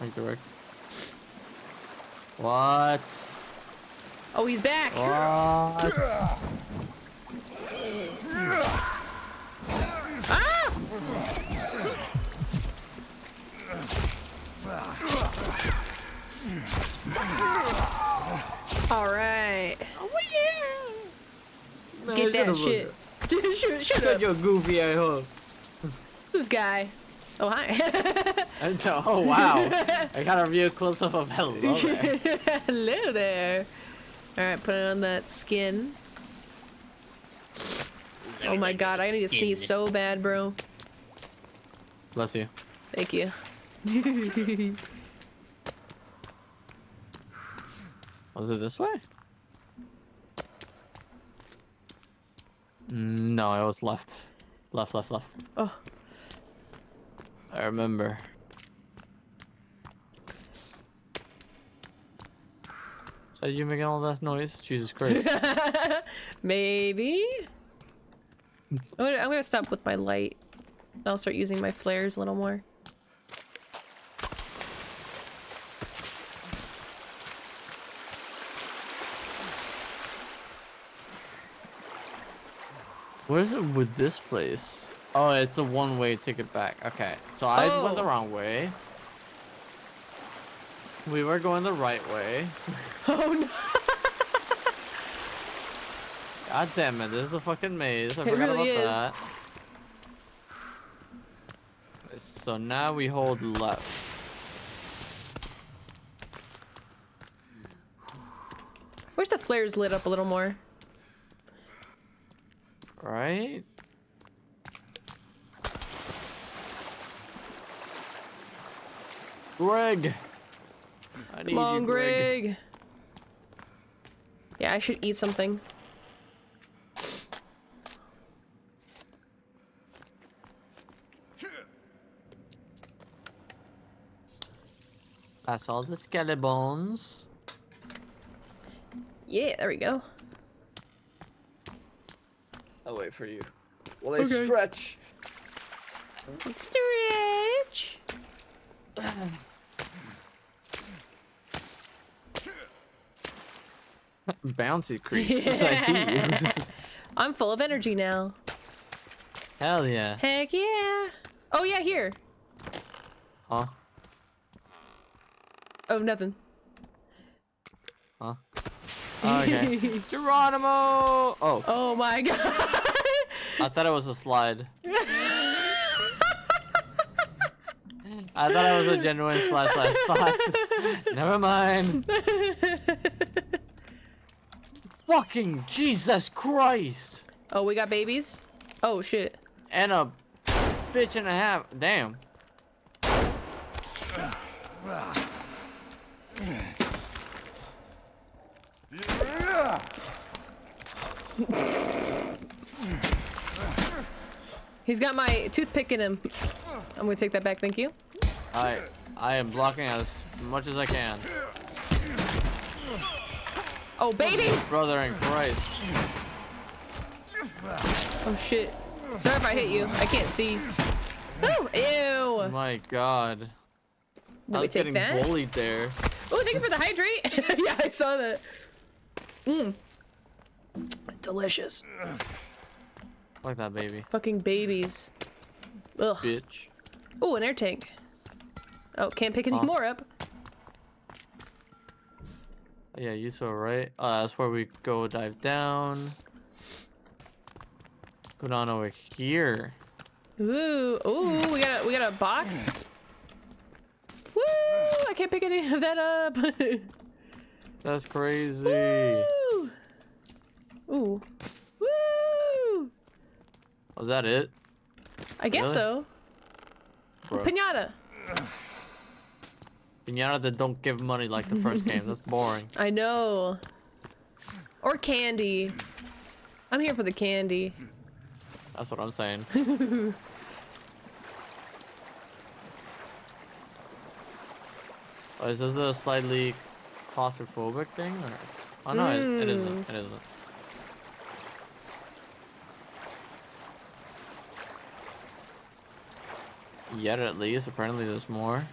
Speaker 1: Like direct. What?
Speaker 2: Oh, he's back.
Speaker 1: What?
Speaker 2: All right.
Speaker 1: Oh yeah!
Speaker 2: Get that shit. shut, shut
Speaker 1: Shut
Speaker 2: up.
Speaker 1: your goofy ass up.
Speaker 2: This guy. Oh, hi.
Speaker 1: And Oh wow! I got a real close up of hello there.
Speaker 2: Hello there. All right, put it on that skin. Oh my god, I need to sneeze so bad, bro.
Speaker 1: Bless you.
Speaker 2: Thank you.
Speaker 1: Was it this way? No, I was left. Left, left, left.
Speaker 2: Oh,
Speaker 1: I remember. Is that you making all that noise? Jesus Christ.
Speaker 2: maybe. I'm gonna, I'm gonna stop with my light. I'll start using my flares a little more.
Speaker 1: What is it with this place? Oh, it's a one-way ticket back. Okay, so I oh. went the
Speaker 2: oh.
Speaker 1: wrong way. We were going the right way.
Speaker 2: oh no!
Speaker 1: God damn it, this is a fucking maze. I
Speaker 2: it
Speaker 1: forgot
Speaker 2: really
Speaker 1: about
Speaker 2: is.
Speaker 1: that. So now we hold left.
Speaker 2: Wish the flares lit up a little more.
Speaker 1: Right? Greg! I need
Speaker 2: Come on,
Speaker 1: Greg.
Speaker 2: Greg. Yeah, I should eat something.
Speaker 1: That's all the skeletons.
Speaker 2: Yeah, there we go.
Speaker 1: I'll wait for you. Will they
Speaker 2: Okay.
Speaker 1: stretch?
Speaker 2: Stretch.
Speaker 1: Bouncy creeps. I see you.
Speaker 2: I'm full of energy now.
Speaker 1: Hell yeah.
Speaker 2: Heck yeah. Oh yeah, here.
Speaker 1: Huh?
Speaker 2: Oh, nothing.
Speaker 1: Huh? Oh, okay. Geronimo! Oh,
Speaker 2: Oh my god.
Speaker 1: I thought it was a slide. I thought it was a genuine slide slide spot. Never mind. Fucking Jesus Christ!
Speaker 2: oh, we got babies? Oh shit.
Speaker 1: And a bitch and a half. Damn.
Speaker 2: He's got my toothpick in him. I'm gonna take that back, thank you.
Speaker 1: I I am blocking as much as I can.
Speaker 2: Oh, babies!
Speaker 1: Brother in Christ.
Speaker 2: Oh shit. Sorry if I hit you. I can't see. Oh, ew.
Speaker 1: My God.
Speaker 2: Let
Speaker 1: I was
Speaker 2: take
Speaker 1: getting
Speaker 2: that.
Speaker 1: bullied there.
Speaker 2: Oh, thank you for the hydrate. yeah, I saw that. Mmm. Delicious.
Speaker 1: Like that baby.
Speaker 2: Fucking babies. Ugh.
Speaker 1: Bitch.
Speaker 2: Oh, an air tank. Oh, can't pick any more up.
Speaker 1: Yeah, you saw right. Uh, that's where we go dive down. Go down over here.
Speaker 2: Ooh, ooh, we got a we got a box. Woo! I can't pick any of that up.
Speaker 1: That's crazy.
Speaker 2: Woo! Ooh. Woo!
Speaker 1: Oh, Was that it?
Speaker 2: I guess
Speaker 1: Really?
Speaker 2: so.
Speaker 1: Bro.
Speaker 2: Pinata.
Speaker 1: Pinata that don't give money like the first game. That's boring.
Speaker 2: I know. Or candy. I'm here for the candy.
Speaker 1: That's what I'm saying. oh, is this a slightly claustrophobic thing? Or... Oh no, it, it isn't. Hmm. It isn't. Yet at least, apparently there's more.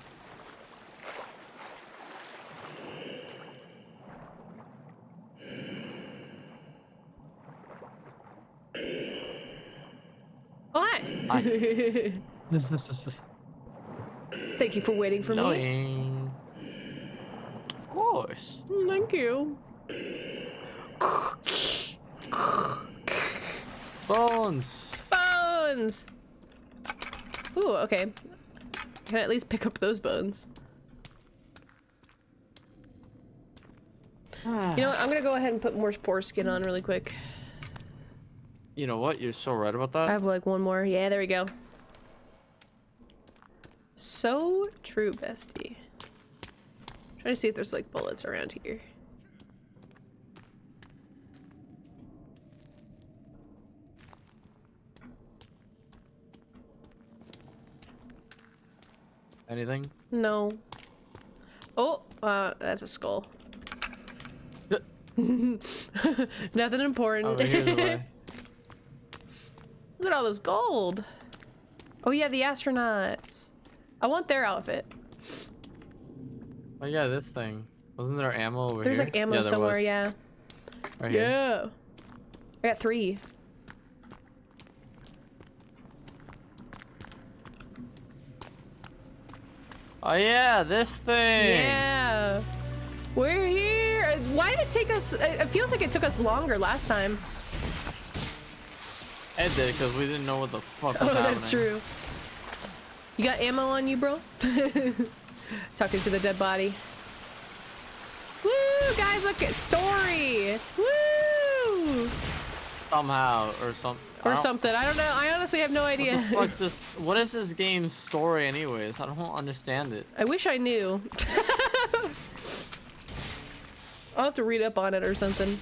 Speaker 2: What? hi.
Speaker 1: Hi. This, this, this, this.
Speaker 2: Thank you for waiting for me.
Speaker 1: Of course.
Speaker 2: Mm, Thank you.
Speaker 1: Bones.
Speaker 2: Bones. Ooh, okay. Can I at least pick up those bones? You know what? I'm gonna go ahead and put more foreskin on really quick.
Speaker 1: You know what? You're so right about that.
Speaker 2: I have like one more. Yeah, there we go. So true, bestie. Trying to see if there's like bullets around here.
Speaker 1: Anything?
Speaker 2: No. Oh, uh, that's a skull. Nothing important.
Speaker 1: Over here's the way.
Speaker 2: Look at all this gold. Oh yeah, the astronauts. I want their outfit.
Speaker 1: Oh yeah, this thing. Wasn't there ammo over
Speaker 2: There's
Speaker 1: here?
Speaker 2: like ammo
Speaker 1: yeah, there
Speaker 2: somewhere,
Speaker 1: was.
Speaker 2: yeah.
Speaker 1: Right here.
Speaker 2: Yeah. I got three.
Speaker 1: Oh yeah, this thing.
Speaker 2: Yeah. We're here. Why did it take us? It feels like it took us longer last time.
Speaker 1: It did because we didn't know what the fuck
Speaker 2: Oh,
Speaker 1: was happening.
Speaker 2: that's true. You got ammo on you, bro? Talking to the dead body. Woo, guys, look at story. Woo!
Speaker 1: Somehow or some.
Speaker 2: Or something. I don't know. I honestly have no
Speaker 1: What
Speaker 2: idea.
Speaker 1: fuck this? What is this game's story, anyways? I don't understand it.
Speaker 2: I wish I knew. I'll have to read up on it or something.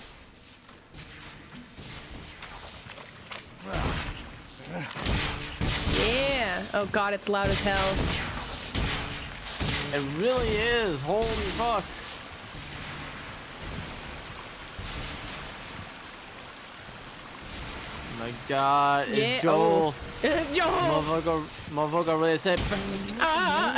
Speaker 2: Yeah. Oh god, it's loud as hell.
Speaker 1: It really is. Holy fuck. My god, it's
Speaker 2: Yeah,
Speaker 1: Joel.
Speaker 2: oh. Yo!
Speaker 1: Motherfucker, motherfucker really said.
Speaker 2: Ah,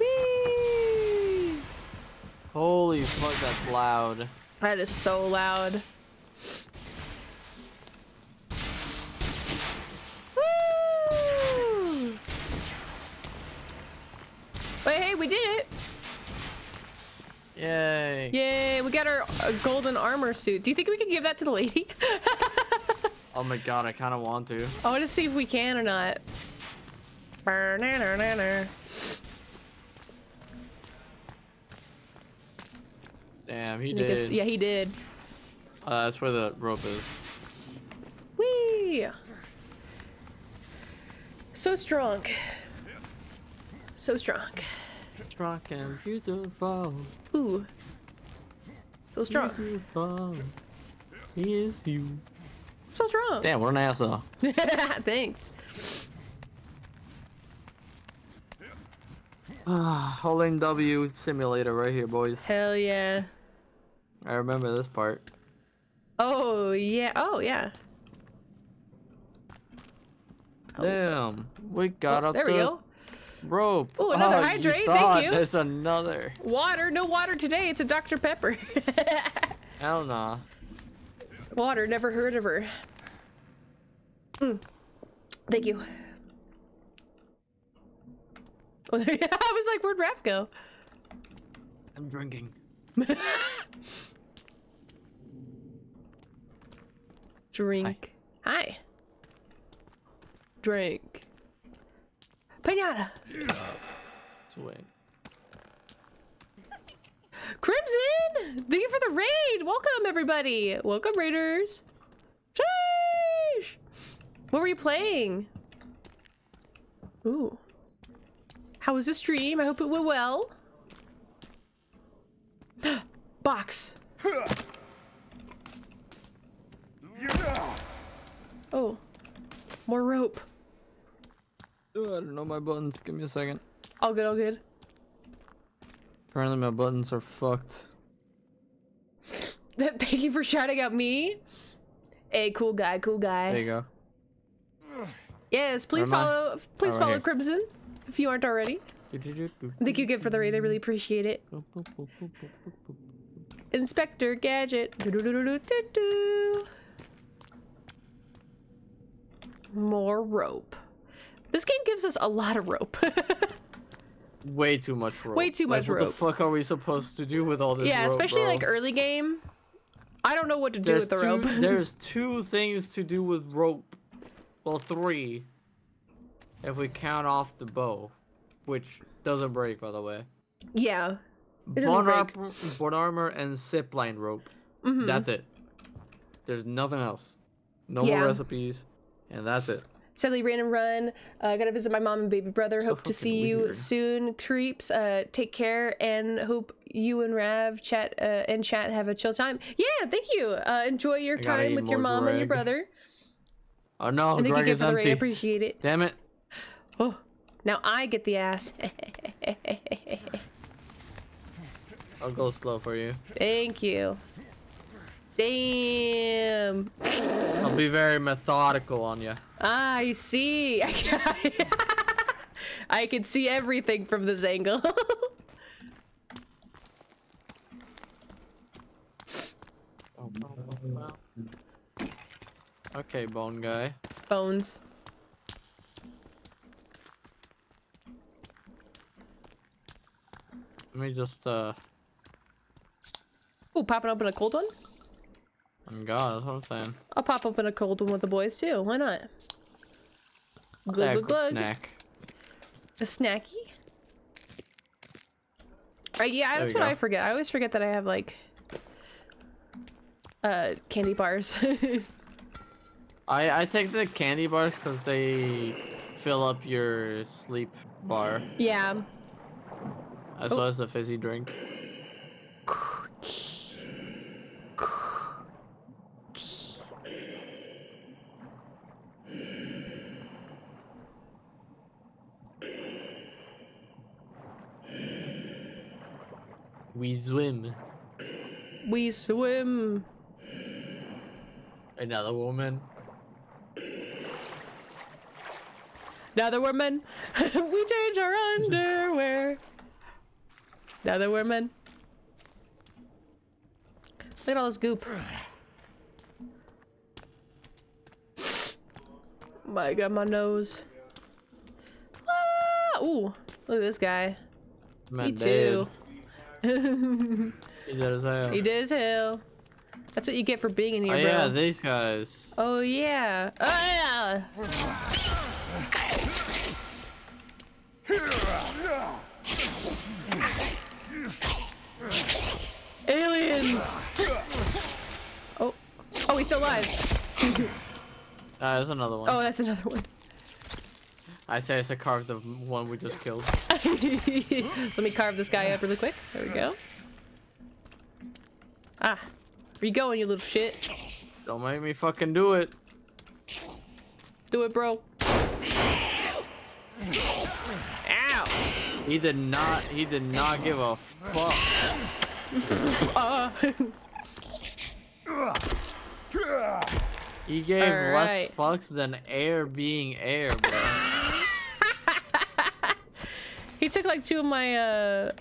Speaker 2: Whee!
Speaker 1: Holy fuck, that's loud.
Speaker 2: That is so loud. Woo! Wait, hey, we did it!
Speaker 1: Yay.
Speaker 2: Yay, we got our uh, golden armor suit. Do you think we can give that to the lady?
Speaker 1: Oh my god, I kind of want to.
Speaker 2: I want to see if we can or not.
Speaker 1: Damn, he
Speaker 2: I think
Speaker 1: did.
Speaker 2: Yeah, he did.
Speaker 1: Uh, that's where the rope is.
Speaker 2: Whee! So strong. So strong.
Speaker 1: Strong and beautiful.
Speaker 2: Ooh. So strong.
Speaker 1: Beautiful. Is you.
Speaker 2: So strong.
Speaker 1: Damn, what an asshole.
Speaker 2: Thanks.
Speaker 1: Ah, Holding W simulator right here, boys.
Speaker 2: Hell yeah.
Speaker 1: I remember this part.
Speaker 2: Oh yeah. Oh yeah.
Speaker 1: Damn, we got
Speaker 2: Oh,
Speaker 1: up
Speaker 2: there we go.
Speaker 1: Rope.
Speaker 2: Ooh, another
Speaker 1: Oh,
Speaker 2: hydrate,
Speaker 1: You
Speaker 2: thank you.
Speaker 1: There's another.
Speaker 2: Water. No water today. It's a Dr Pepper.
Speaker 1: Hell nah.
Speaker 2: water. Never heard of her. Mm. Thank you. Oh, there, I was like, where'd Rav go?
Speaker 1: I'm drinking.
Speaker 2: Drink. Hi. Drink. Pinata.
Speaker 1: Sweet.
Speaker 2: Crimson! Thank you for the raid! Welcome, everybody! Welcome, raiders! Sheesh! What were you playing? Ooh. How was the stream? I hope it went well. Box. Oh. More rope.
Speaker 1: Ugh, I don't know my buttons. Give me a second.
Speaker 2: All good, all good.
Speaker 1: Apparently my buttons are fucked.
Speaker 2: Thank you for shouting out me. Hey, cool guy, cool guy.
Speaker 1: There you go.
Speaker 2: Yes, please follow. Please
Speaker 1: Oh,
Speaker 2: follow
Speaker 1: here.
Speaker 2: Crimson if you aren't already. Thank you again for the raid. I really appreciate it. Inspector Gadget. Do-do-do-do-do-do. More rope. This game gives us a lot of rope.
Speaker 1: Way too much rope.
Speaker 2: Way too
Speaker 1: Like,
Speaker 2: rope.
Speaker 1: what the fuck are we supposed to do with all this rope?
Speaker 2: yeah,
Speaker 1: rope,
Speaker 2: especially
Speaker 1: bro?
Speaker 2: like early game. I don't know what to do
Speaker 1: There's
Speaker 2: with the
Speaker 1: two,
Speaker 2: rope.
Speaker 1: there's two things to do with rope. Well, three. If we count off the bow, which doesn't break, by the way.
Speaker 2: yeah.
Speaker 1: Bone armor, bone armor, and zip line rope.
Speaker 2: Mhm.
Speaker 1: That's it. There's nothing else. No
Speaker 2: Yeah.
Speaker 1: more recipes, and that's it.
Speaker 2: Sadly, ran and run. Uh, gotta visit my mom and baby brother.
Speaker 1: So
Speaker 2: hope to see you soon, creeps. Uh, take care, and hope you and Rav chat uh, and chat have a chill time. Yeah, thank you. Uh, enjoy your
Speaker 1: I
Speaker 2: time with your mom and your brother.
Speaker 1: Oh no,
Speaker 2: and thank you
Speaker 1: Greg
Speaker 2: again
Speaker 1: is
Speaker 2: raid. I appreciate it.
Speaker 1: Damn it.
Speaker 2: Oh, now I get the ass.
Speaker 1: I'll go slow for you.
Speaker 2: thank you. Damn.
Speaker 1: I'll be very methodical on you.
Speaker 2: I see. I can see everything from this angle.
Speaker 1: okay, bone guy.
Speaker 2: Bones.
Speaker 1: Let me just, uh...
Speaker 2: Ooh, popping open a cold one?
Speaker 1: I'm God. That's what I'm saying.
Speaker 2: I'll pop open a cold one with the boys too. Why not?
Speaker 1: Yeah,
Speaker 2: Glug, glug, glug.
Speaker 1: snack.
Speaker 2: A snacky? Right, yeah,
Speaker 1: There
Speaker 2: that's what
Speaker 1: go.
Speaker 2: I forget. I always forget that I have like uh candy bars.
Speaker 1: I I take the candy bars because they fill up your sleep bar
Speaker 2: yeah.
Speaker 1: as
Speaker 2: Oh.
Speaker 1: well as the fizzy drink. We swim.
Speaker 2: We swim.
Speaker 1: Another woman.
Speaker 2: Another woman. we change our underwear. Another woman. Look at all this goop. My God, my nose. Ah, ooh, look at this guy. Me too.
Speaker 1: He did his hell.
Speaker 2: He did his hell. That's what you get for being in here,
Speaker 1: Oh
Speaker 2: bro.
Speaker 1: yeah, these guys.
Speaker 2: Oh yeah. Oh yeah. Aliens. Oh. Oh, he's still alive.
Speaker 1: Ah, there's another one.
Speaker 2: Oh, that's another one.
Speaker 1: I say it's a carve the one we just killed.
Speaker 2: Let me carve this guy up really quick. There we go. Ah. Where you going, you little shit?
Speaker 1: Don't make me fucking do it.
Speaker 2: Do it, bro. Ow.
Speaker 1: He did not. He did not give a fuck.
Speaker 2: Uh.
Speaker 1: He gave
Speaker 2: Alright.
Speaker 1: less fucks than air being air, bro.
Speaker 2: He took like two of my uh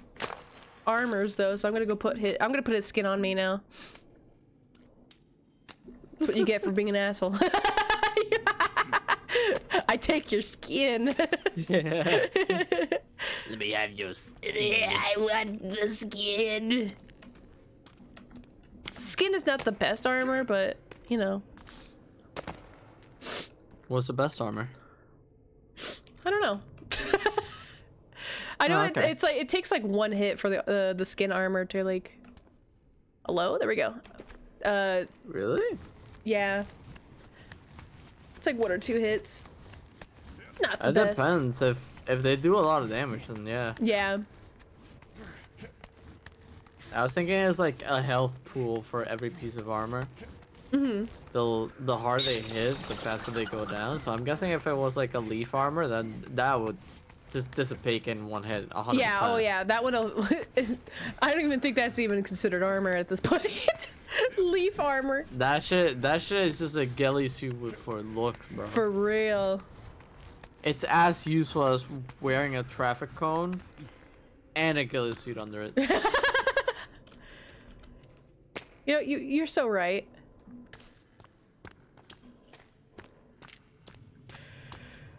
Speaker 2: armors though, so I'm gonna go put his I'm gonna put his skin on me now. That's what you get for being an asshole. I take your skin.
Speaker 1: Let me have your.
Speaker 2: yeah, I want the skin. Skin is not the best armor, but you know,
Speaker 1: What's the best armor?
Speaker 2: I don't know. I know
Speaker 1: Oh,
Speaker 2: it, it's like it takes like one hit for the uh, the skin armor to like. Hello, there we go. Uh,
Speaker 1: Really?
Speaker 2: yeah. It's like one or two hits. Not the
Speaker 1: It
Speaker 2: best.
Speaker 1: depends. If if they do a lot of damage, then yeah.
Speaker 2: Yeah.
Speaker 1: I was thinking it's like a health pool for every piece of armor.
Speaker 2: hmm
Speaker 1: So the harder they hit, the faster they go down. So I'm guessing if it was like a leaf armor, then that would just dissipate in one hit. 100%.
Speaker 2: Yeah. Oh yeah. That one. I don't even think that's even considered armor at this point. Leaf armor.
Speaker 1: That shit, that shit is just a ghillie suit for looks, bro.
Speaker 2: For real.
Speaker 1: It's as useful as wearing a traffic cone and a ghillie suit under it.
Speaker 2: You know, you you're so right.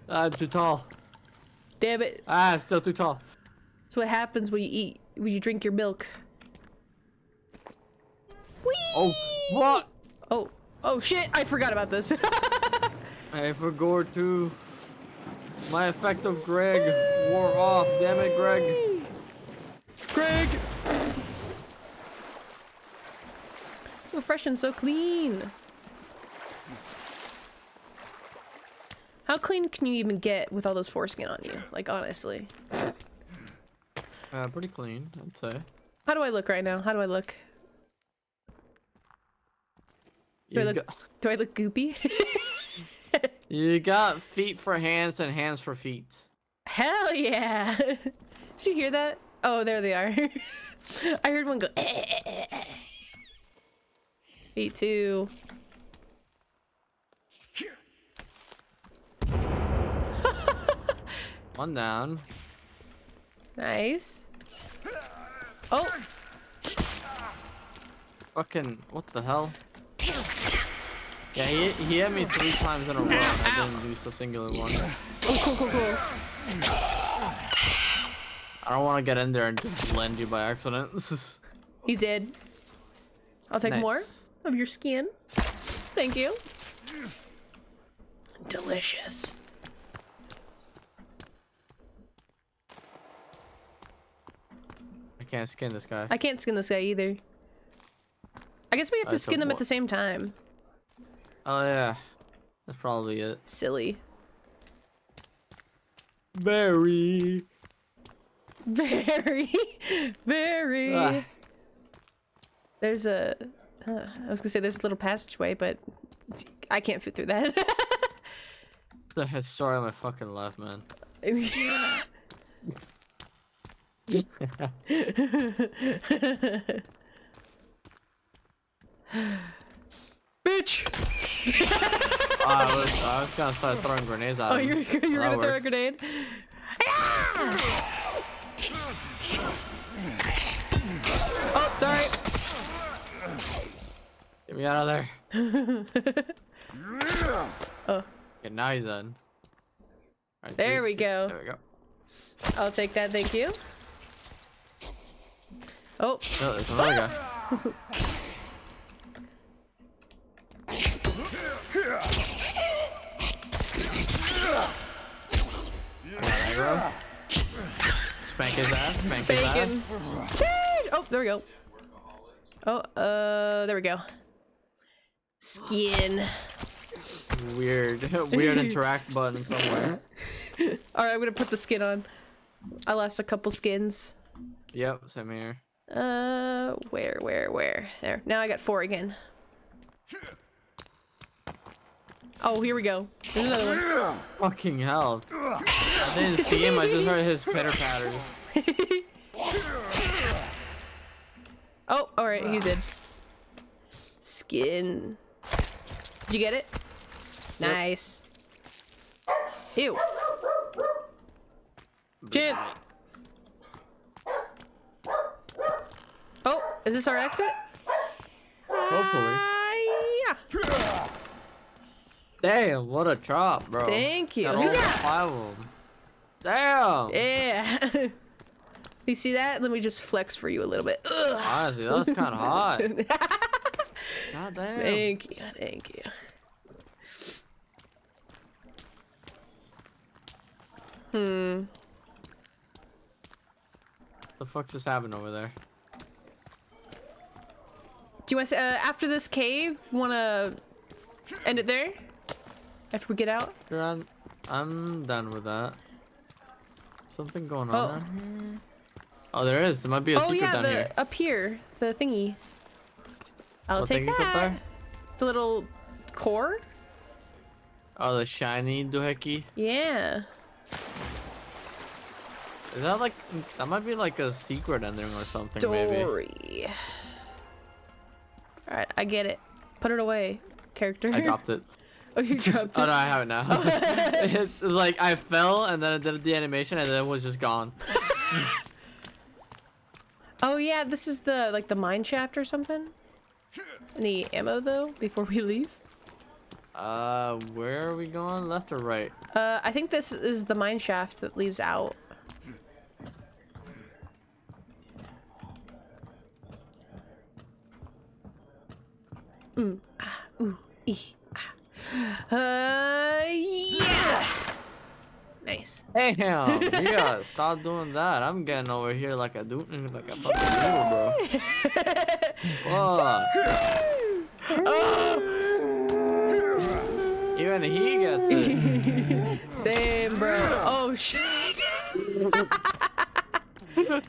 Speaker 1: I'm too tall.
Speaker 2: Damn it.
Speaker 1: Ah, still too tall.
Speaker 2: That's what happens when you eat when you drink your milk. Whee!
Speaker 1: Oh, what?
Speaker 2: Oh. Oh shit! I forgot about this.
Speaker 1: I forgot to. My effective Greg wore off. Damn it, Greg.
Speaker 2: Greg. So fresh and so clean. How clean can you even get with all those foreskin on you? Like honestly.
Speaker 1: Uh, pretty clean, I'd say.
Speaker 2: How do I look right now? How do I look? Do I look,
Speaker 1: got,
Speaker 2: do I look goopy?
Speaker 1: you got feet for hands and hands for feet.
Speaker 2: Hell yeah! Did you hear that? Oh, there they are. I heard one go. "Eh, eh, eh, eh." Feet two.
Speaker 1: One down.
Speaker 2: Nice. Oh,
Speaker 1: Fucking, what the hell? Yeah, he, he hit me three times in a row and I didn't use a singular one.
Speaker 2: oh, cool, cool, cool.
Speaker 1: I don't want to get in there and just blend you by accident.
Speaker 2: He's dead. I'll take more of your skin. Thank you. Delicious.
Speaker 1: Can't skin this guy.
Speaker 2: I can't skin this guy either. I guess we have to
Speaker 1: Alright, so
Speaker 2: skin them at the same time.
Speaker 1: Oh yeah, that's probably it.
Speaker 2: Silly.
Speaker 1: Very.
Speaker 2: Very, very.
Speaker 1: Ah.
Speaker 2: There's a. Uh, I was gonna say there's a little passageway, but I can't fit through that.
Speaker 1: The story on my fucking life, man.
Speaker 2: Bitch!
Speaker 1: Oh, I was I was gonna start throwing grenades at
Speaker 2: Oh,
Speaker 1: him.
Speaker 2: you're, you're
Speaker 1: That
Speaker 2: gonna throw a grenade? Oh, sorry.
Speaker 1: Get me out of there.
Speaker 2: Oh,
Speaker 1: Okay, now he's done. Alright,
Speaker 2: There we go.
Speaker 1: There we go.
Speaker 2: I'll take that, thank you. Oh,
Speaker 1: No, there's another guy. Aggro. Spank his ass. Spank his ass.
Speaker 2: Oh, there we go. Oh, uh, there we go. Skin.
Speaker 1: Weird, weird interact button somewhere.
Speaker 2: Alright, I'm gonna put the skin on. I lost a couple skins.
Speaker 1: Yep, same here.
Speaker 2: Uh, where, where, where? There. Now I got four again. Oh, here we go. There's another one.
Speaker 1: Fucking hell. I didn't see him, I just heard his pitter patters.
Speaker 2: Oh, alright, he's in. Skin. Did you get it? Nice. Ew. Chance. Oh, is this our exit?
Speaker 1: Hopefully.
Speaker 2: Uh, yeah.
Speaker 1: Damn, what a chop, bro.
Speaker 2: Thank you.
Speaker 1: Got all five of them. Damn.
Speaker 2: Yeah. you see that? Let me just flex for you a little bit. Ugh.
Speaker 1: Honestly, that was kind of hot. God damn.
Speaker 2: Thank you. Thank you. Hmm.
Speaker 1: the fuck just happened over there?
Speaker 2: Do you want to, uh, after this cave, want to end it there? After we get out?
Speaker 1: Sure, I'm, I'm done with that. Something going
Speaker 2: Oh.
Speaker 1: on down here? Oh, there is. There might be a
Speaker 2: oh
Speaker 1: secret
Speaker 2: yeah,
Speaker 1: down
Speaker 2: the
Speaker 1: here.
Speaker 2: up here, the thingy. I'll
Speaker 1: What
Speaker 2: take that.
Speaker 1: up there?
Speaker 2: The little core.
Speaker 1: Oh, the shiny doohickey.
Speaker 2: Yeah.
Speaker 1: Is that like that might be like a secret ending or something maybe?
Speaker 2: Story. All right, I get it. Put it away, character.
Speaker 1: I dropped it.
Speaker 2: oh, you dropped it?
Speaker 1: Oh no, I have it now. it's like I fell and then I did the animation and then it was just gone.
Speaker 2: Oh yeah, this is the like the mine shaft or something. Any ammo though before we leave?
Speaker 1: Uh, where are we going? Left or right?
Speaker 2: Uh, I think this is the mine shaft that leads out. Mm, ah, ooh, ee, ah. Uh, yeah. Nice.
Speaker 1: Damn, gotta stop doing that. I'm getting over here like a do like a fucking noodle, bro. Fuck. Even he gets it.
Speaker 2: Same, bro. Oh shit.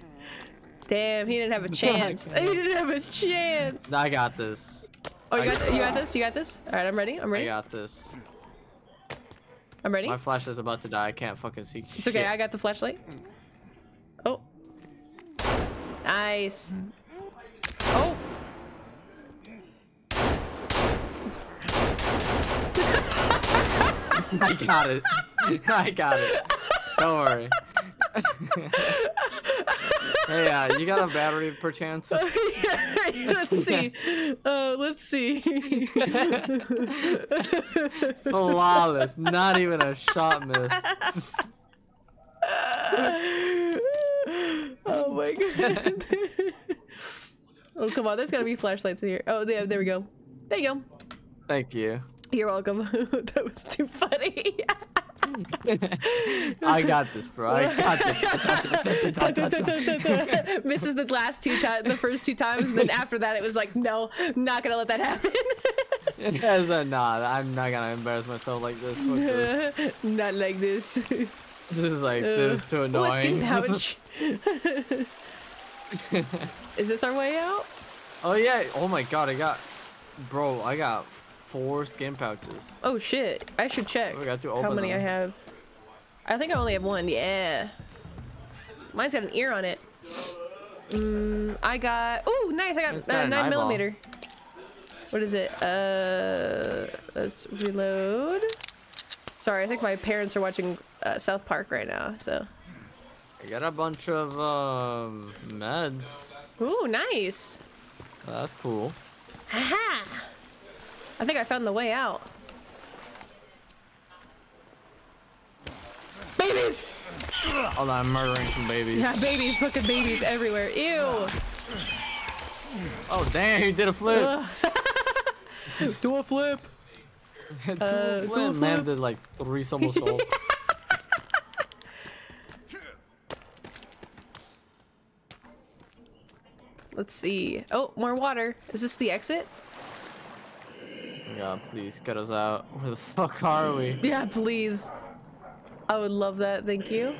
Speaker 2: Damn, he didn't have a chance. He didn't have a chance.
Speaker 1: I got this.
Speaker 2: Oh, you got, th- you got this? You got this? All right, I'm ready. I'm ready.
Speaker 1: I got this.
Speaker 2: I'm ready.
Speaker 1: My flashlight's about to die. I can't fucking see.
Speaker 2: It's okay.
Speaker 1: shit.
Speaker 2: I got the flashlight. Oh. Nice. Oh.
Speaker 1: I got it. I got it. Don't worry. hey, uh, you got a battery perchance?
Speaker 2: let's see. Uh, let's see.
Speaker 1: Flawless. Not even a shot missed.
Speaker 2: Oh my god. oh come on, there's gotta be flashlights in here. Oh yeah, there we go. There you go.
Speaker 1: Thank you.
Speaker 2: You're welcome. that was too funny.
Speaker 1: I got this, bro. I got this.
Speaker 2: Misses the last two times, the first two times, and then after that, it was like, no, I'm not gonna let that happen.
Speaker 1: Yes, uh, nah, I'm not gonna embarrass myself like this. This.
Speaker 2: not like this.
Speaker 1: This is like this is too annoying.
Speaker 2: pouch. Is this our way out?
Speaker 1: oh yeah. Oh my god, I got, bro. I got four skin pouches.
Speaker 2: Oh shit! I should check
Speaker 1: to
Speaker 2: how many I have. I think I only have one. Yeah. Mine's got an ear on it. Mm, I got. Oh, nice! I got
Speaker 1: got
Speaker 2: uh, nine millimeter. What is it? Uh, let's reload. Sorry, I think my parents are watching uh, South Park right now. So.
Speaker 1: I got a bunch of um, meds.
Speaker 2: Ooh, nice.
Speaker 1: That's cool.
Speaker 2: Haha! I think I found the way out. Babies!
Speaker 1: Hold on, I'm murdering some babies.
Speaker 2: Yeah, babies, fucking babies everywhere. Ew!
Speaker 1: Oh damn, he did a flip.
Speaker 2: Ugh. Do a flip!
Speaker 1: Do a
Speaker 2: Uh, do a
Speaker 1: flip. Man
Speaker 2: flip.
Speaker 1: did like three somersaults.
Speaker 2: Let's see. Oh, more water. Is this the exit?
Speaker 1: God, please get us out. Where the fuck are we?
Speaker 2: Yeah, please. I would love that, thank you.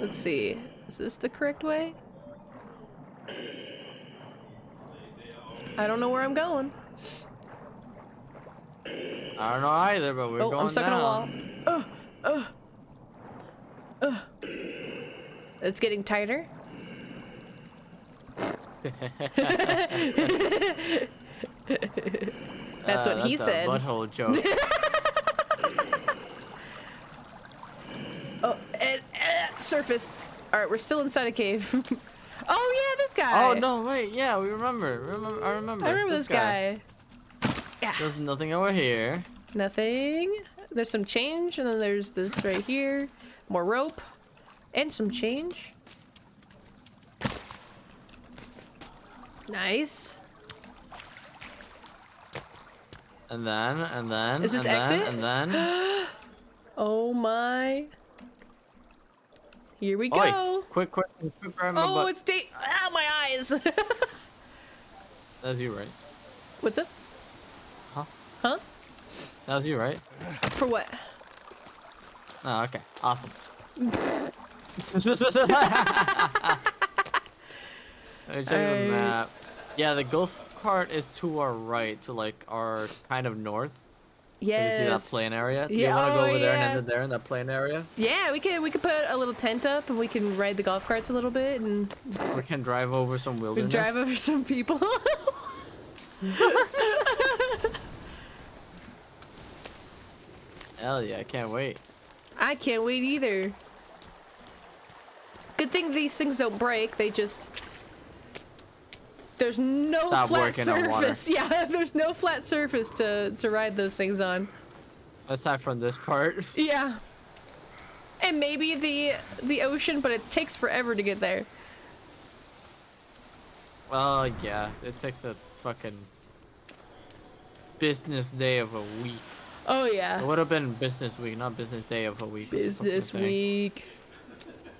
Speaker 2: Let's see. Is this the correct way? I don't know where I'm going.
Speaker 1: I don't know either, but we're going.
Speaker 2: oh,
Speaker 1: going
Speaker 2: I'm stuck
Speaker 1: down.
Speaker 2: in a wall. Uh, uh, uh. It's getting tighter. That's
Speaker 1: Uh,
Speaker 2: what he
Speaker 1: that's a
Speaker 2: said.
Speaker 1: Butthole joke.
Speaker 2: Oh, and, uh, surface. All right, we're still inside a cave. oh yeah, this guy.
Speaker 1: oh no, wait, yeah, we remember. Remember, I remember.
Speaker 2: I remember this, guy. Yeah.
Speaker 1: There's nothing over here.
Speaker 2: Nothing. There's some change, and then there's this right here. More rope, and some change. Nice.
Speaker 1: And then, and then,
Speaker 2: Is this
Speaker 1: and
Speaker 2: exit?
Speaker 1: then, and then.
Speaker 2: Oh my. Here we go.
Speaker 1: Oi, quick, quick, quick, grab my
Speaker 2: oh,
Speaker 1: butt.
Speaker 2: it's day. Ah, my eyes.
Speaker 1: That's you, right?
Speaker 2: What's up?
Speaker 1: Huh?
Speaker 2: Huh?
Speaker 1: That was you, right?
Speaker 2: For what?
Speaker 1: Oh, okay. Awesome. Let me check the map. Yeah, the golf cart is to our right, to like our kind of north. Can you see that plain area? Do
Speaker 2: Yeah,
Speaker 1: you want to go
Speaker 2: oh,
Speaker 1: over there
Speaker 2: yeah.
Speaker 1: and end it there in that plain area?
Speaker 2: Yeah, we could we could put a little tent up and we can ride the golf carts a little bit and
Speaker 1: We can drive over some wilderness.
Speaker 2: we drive over some people.
Speaker 1: Hell yeah, I can't wait.
Speaker 2: I can't wait either. Good thing these things don't break. They just there's no
Speaker 1: Stop
Speaker 2: flat
Speaker 1: working on water.
Speaker 2: surface. Yeah, there's no flat surface to to ride those things on.
Speaker 1: Aside from this part.
Speaker 2: Yeah. And maybe the the ocean, but it takes forever to get there.
Speaker 1: Well, yeah, it takes a fucking business day of a week.
Speaker 2: Oh yeah.
Speaker 1: It would have been business week, not business day of a week. What the fuck am I
Speaker 2: Business week.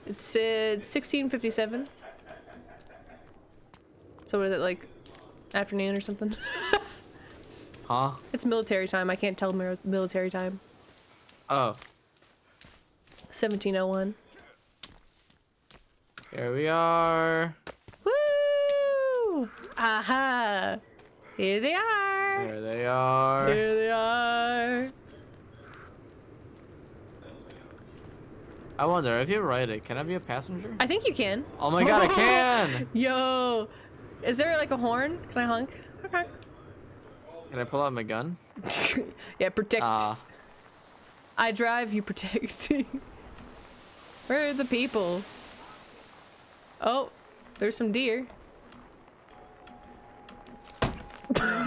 Speaker 2: It's uh, 1657. So what is it like afternoon or something?
Speaker 1: Huh?
Speaker 2: it's military time. I can't tell military time.
Speaker 1: Oh,
Speaker 2: 1701.
Speaker 1: here we are.
Speaker 2: Woo! Aha! Here they are.
Speaker 1: Here they are.
Speaker 2: Here they are.
Speaker 1: I wonder if you ride it, can I be a passenger?
Speaker 2: I think you can.
Speaker 1: Oh my god, I can!
Speaker 2: Yo, is there like a horn? Can I honk? Okay.
Speaker 1: Can I pull out my gun?
Speaker 2: Yeah, protect.
Speaker 1: Ah,
Speaker 2: I drive, you protect. Where are the people? Oh, there's some deer.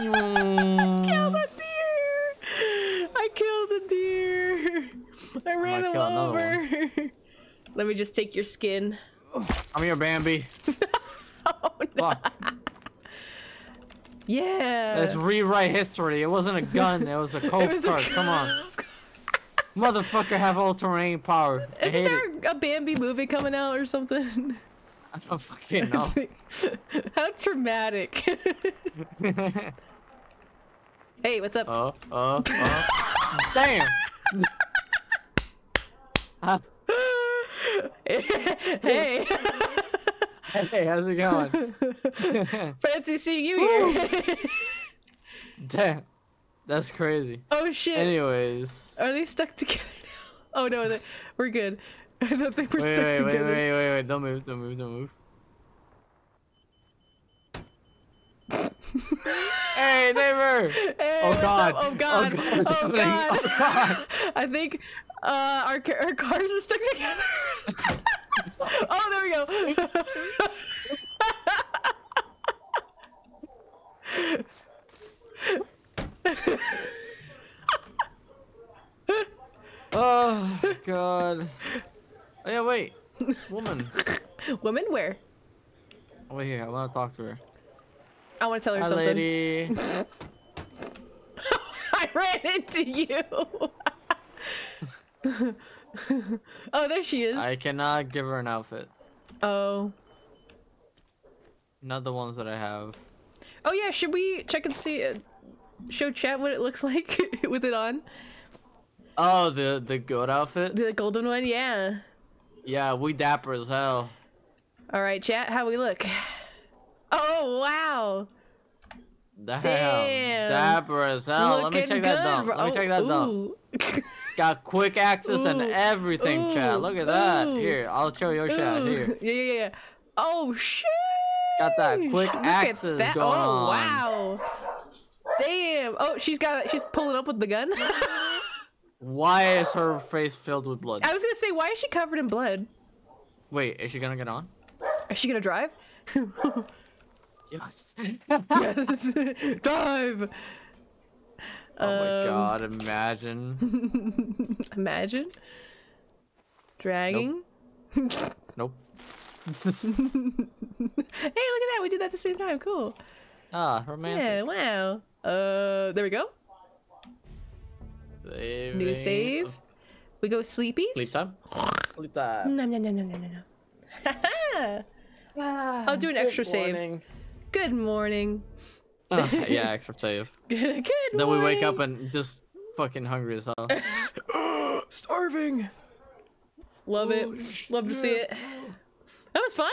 Speaker 2: Kill the deer! I killed the over. Let me just take your skin.
Speaker 1: I'm your Bambi.
Speaker 2: Oh, no. Yeah.
Speaker 1: Let's rewrite history. It wasn't a gun. It was a cold
Speaker 2: was a.
Speaker 1: Come on. Motherfucker have all terrain power.
Speaker 2: Isn't there a Bambi movie coming out or something?
Speaker 1: I don't fucking know.
Speaker 2: How traumatic. hey, what's up?
Speaker 1: Oh, oh, oh. Damn.
Speaker 2: Hey.
Speaker 1: hey, how's it going?
Speaker 2: Fancy seeing you here.
Speaker 1: Damn. That's crazy.
Speaker 2: oh shit.
Speaker 1: Anyways.
Speaker 2: Are they stuck together now? Oh no, they, we're good. I thought they were
Speaker 1: Wait,
Speaker 2: stuck
Speaker 1: wait, wait,
Speaker 2: together.
Speaker 1: wait, wait, wait. Don't move, don't move, don't move. hey, neighbor!
Speaker 2: Hey,
Speaker 1: Oh
Speaker 2: what's
Speaker 1: god.
Speaker 2: Up? Oh, oh,
Speaker 1: oh god.
Speaker 2: Oh
Speaker 1: god. Oh
Speaker 2: god.
Speaker 1: Oh god.
Speaker 2: I think uh, our our cars are stuck together. oh, there we go.
Speaker 1: Oh god. Oh yeah, wait. Woman.
Speaker 2: Woman, where?
Speaker 1: Wait here, I wanna talk to her.
Speaker 2: I want to tell her
Speaker 1: Hi
Speaker 2: something.
Speaker 1: lady.
Speaker 2: I ran into you. oh, there she is.
Speaker 1: I cannot give her an outfit.
Speaker 2: Oh.
Speaker 1: Not the ones that I have.
Speaker 2: Oh yeah, should we check and see? Uh, show chat what it looks like with it on.
Speaker 1: Oh, the the good outfit?
Speaker 2: The golden one, yeah.
Speaker 1: Yeah, we dapper as hell.
Speaker 2: All right, chat, how we look? Oh wow,
Speaker 1: Damn.
Speaker 2: Damn.
Speaker 1: Dapper as hell. Let me check
Speaker 2: good.
Speaker 1: that down. Let me
Speaker 2: oh,
Speaker 1: check that dump.
Speaker 2: ooh.
Speaker 1: Got quick access and
Speaker 2: Ooh.
Speaker 1: everything, chat. Look at that.
Speaker 2: Ooh.
Speaker 1: Here, I'll show your chat.
Speaker 2: Ooh.
Speaker 1: Here.
Speaker 2: Yeah, yeah, yeah. Oh shit!
Speaker 1: Got that quick
Speaker 2: Look
Speaker 1: access
Speaker 2: that.
Speaker 1: going
Speaker 2: oh,
Speaker 1: on.
Speaker 2: wow. Damn. Oh, she's got. She's pulling up with the gun.
Speaker 1: Why is her face filled with blood?
Speaker 2: I was gonna say, why is she covered in blood?
Speaker 1: Wait, is she gonna get on?
Speaker 2: Is she gonna drive?
Speaker 1: Yes.
Speaker 2: yes. drive.
Speaker 1: Oh my
Speaker 2: Um,
Speaker 1: god, imagine.
Speaker 2: Imagine. Dragging.
Speaker 1: Nope.
Speaker 2: Hey, look at that. We did that at the same time. Cool.
Speaker 1: ah, romantic.
Speaker 2: Yeah, wow. Uh, there we go. New
Speaker 1: Saving-
Speaker 2: save. We go sleepies.
Speaker 1: Sleep time? Sleep time.
Speaker 2: No, no, no, no, no, no, no. I'll do an extra save.
Speaker 1: Morning.
Speaker 2: Good morning.
Speaker 1: Ah, yeah, extra save.
Speaker 2: Good
Speaker 1: Then we wake up and just fucking hungry as hell.
Speaker 2: starving. Love it. Love to see it. That was fun.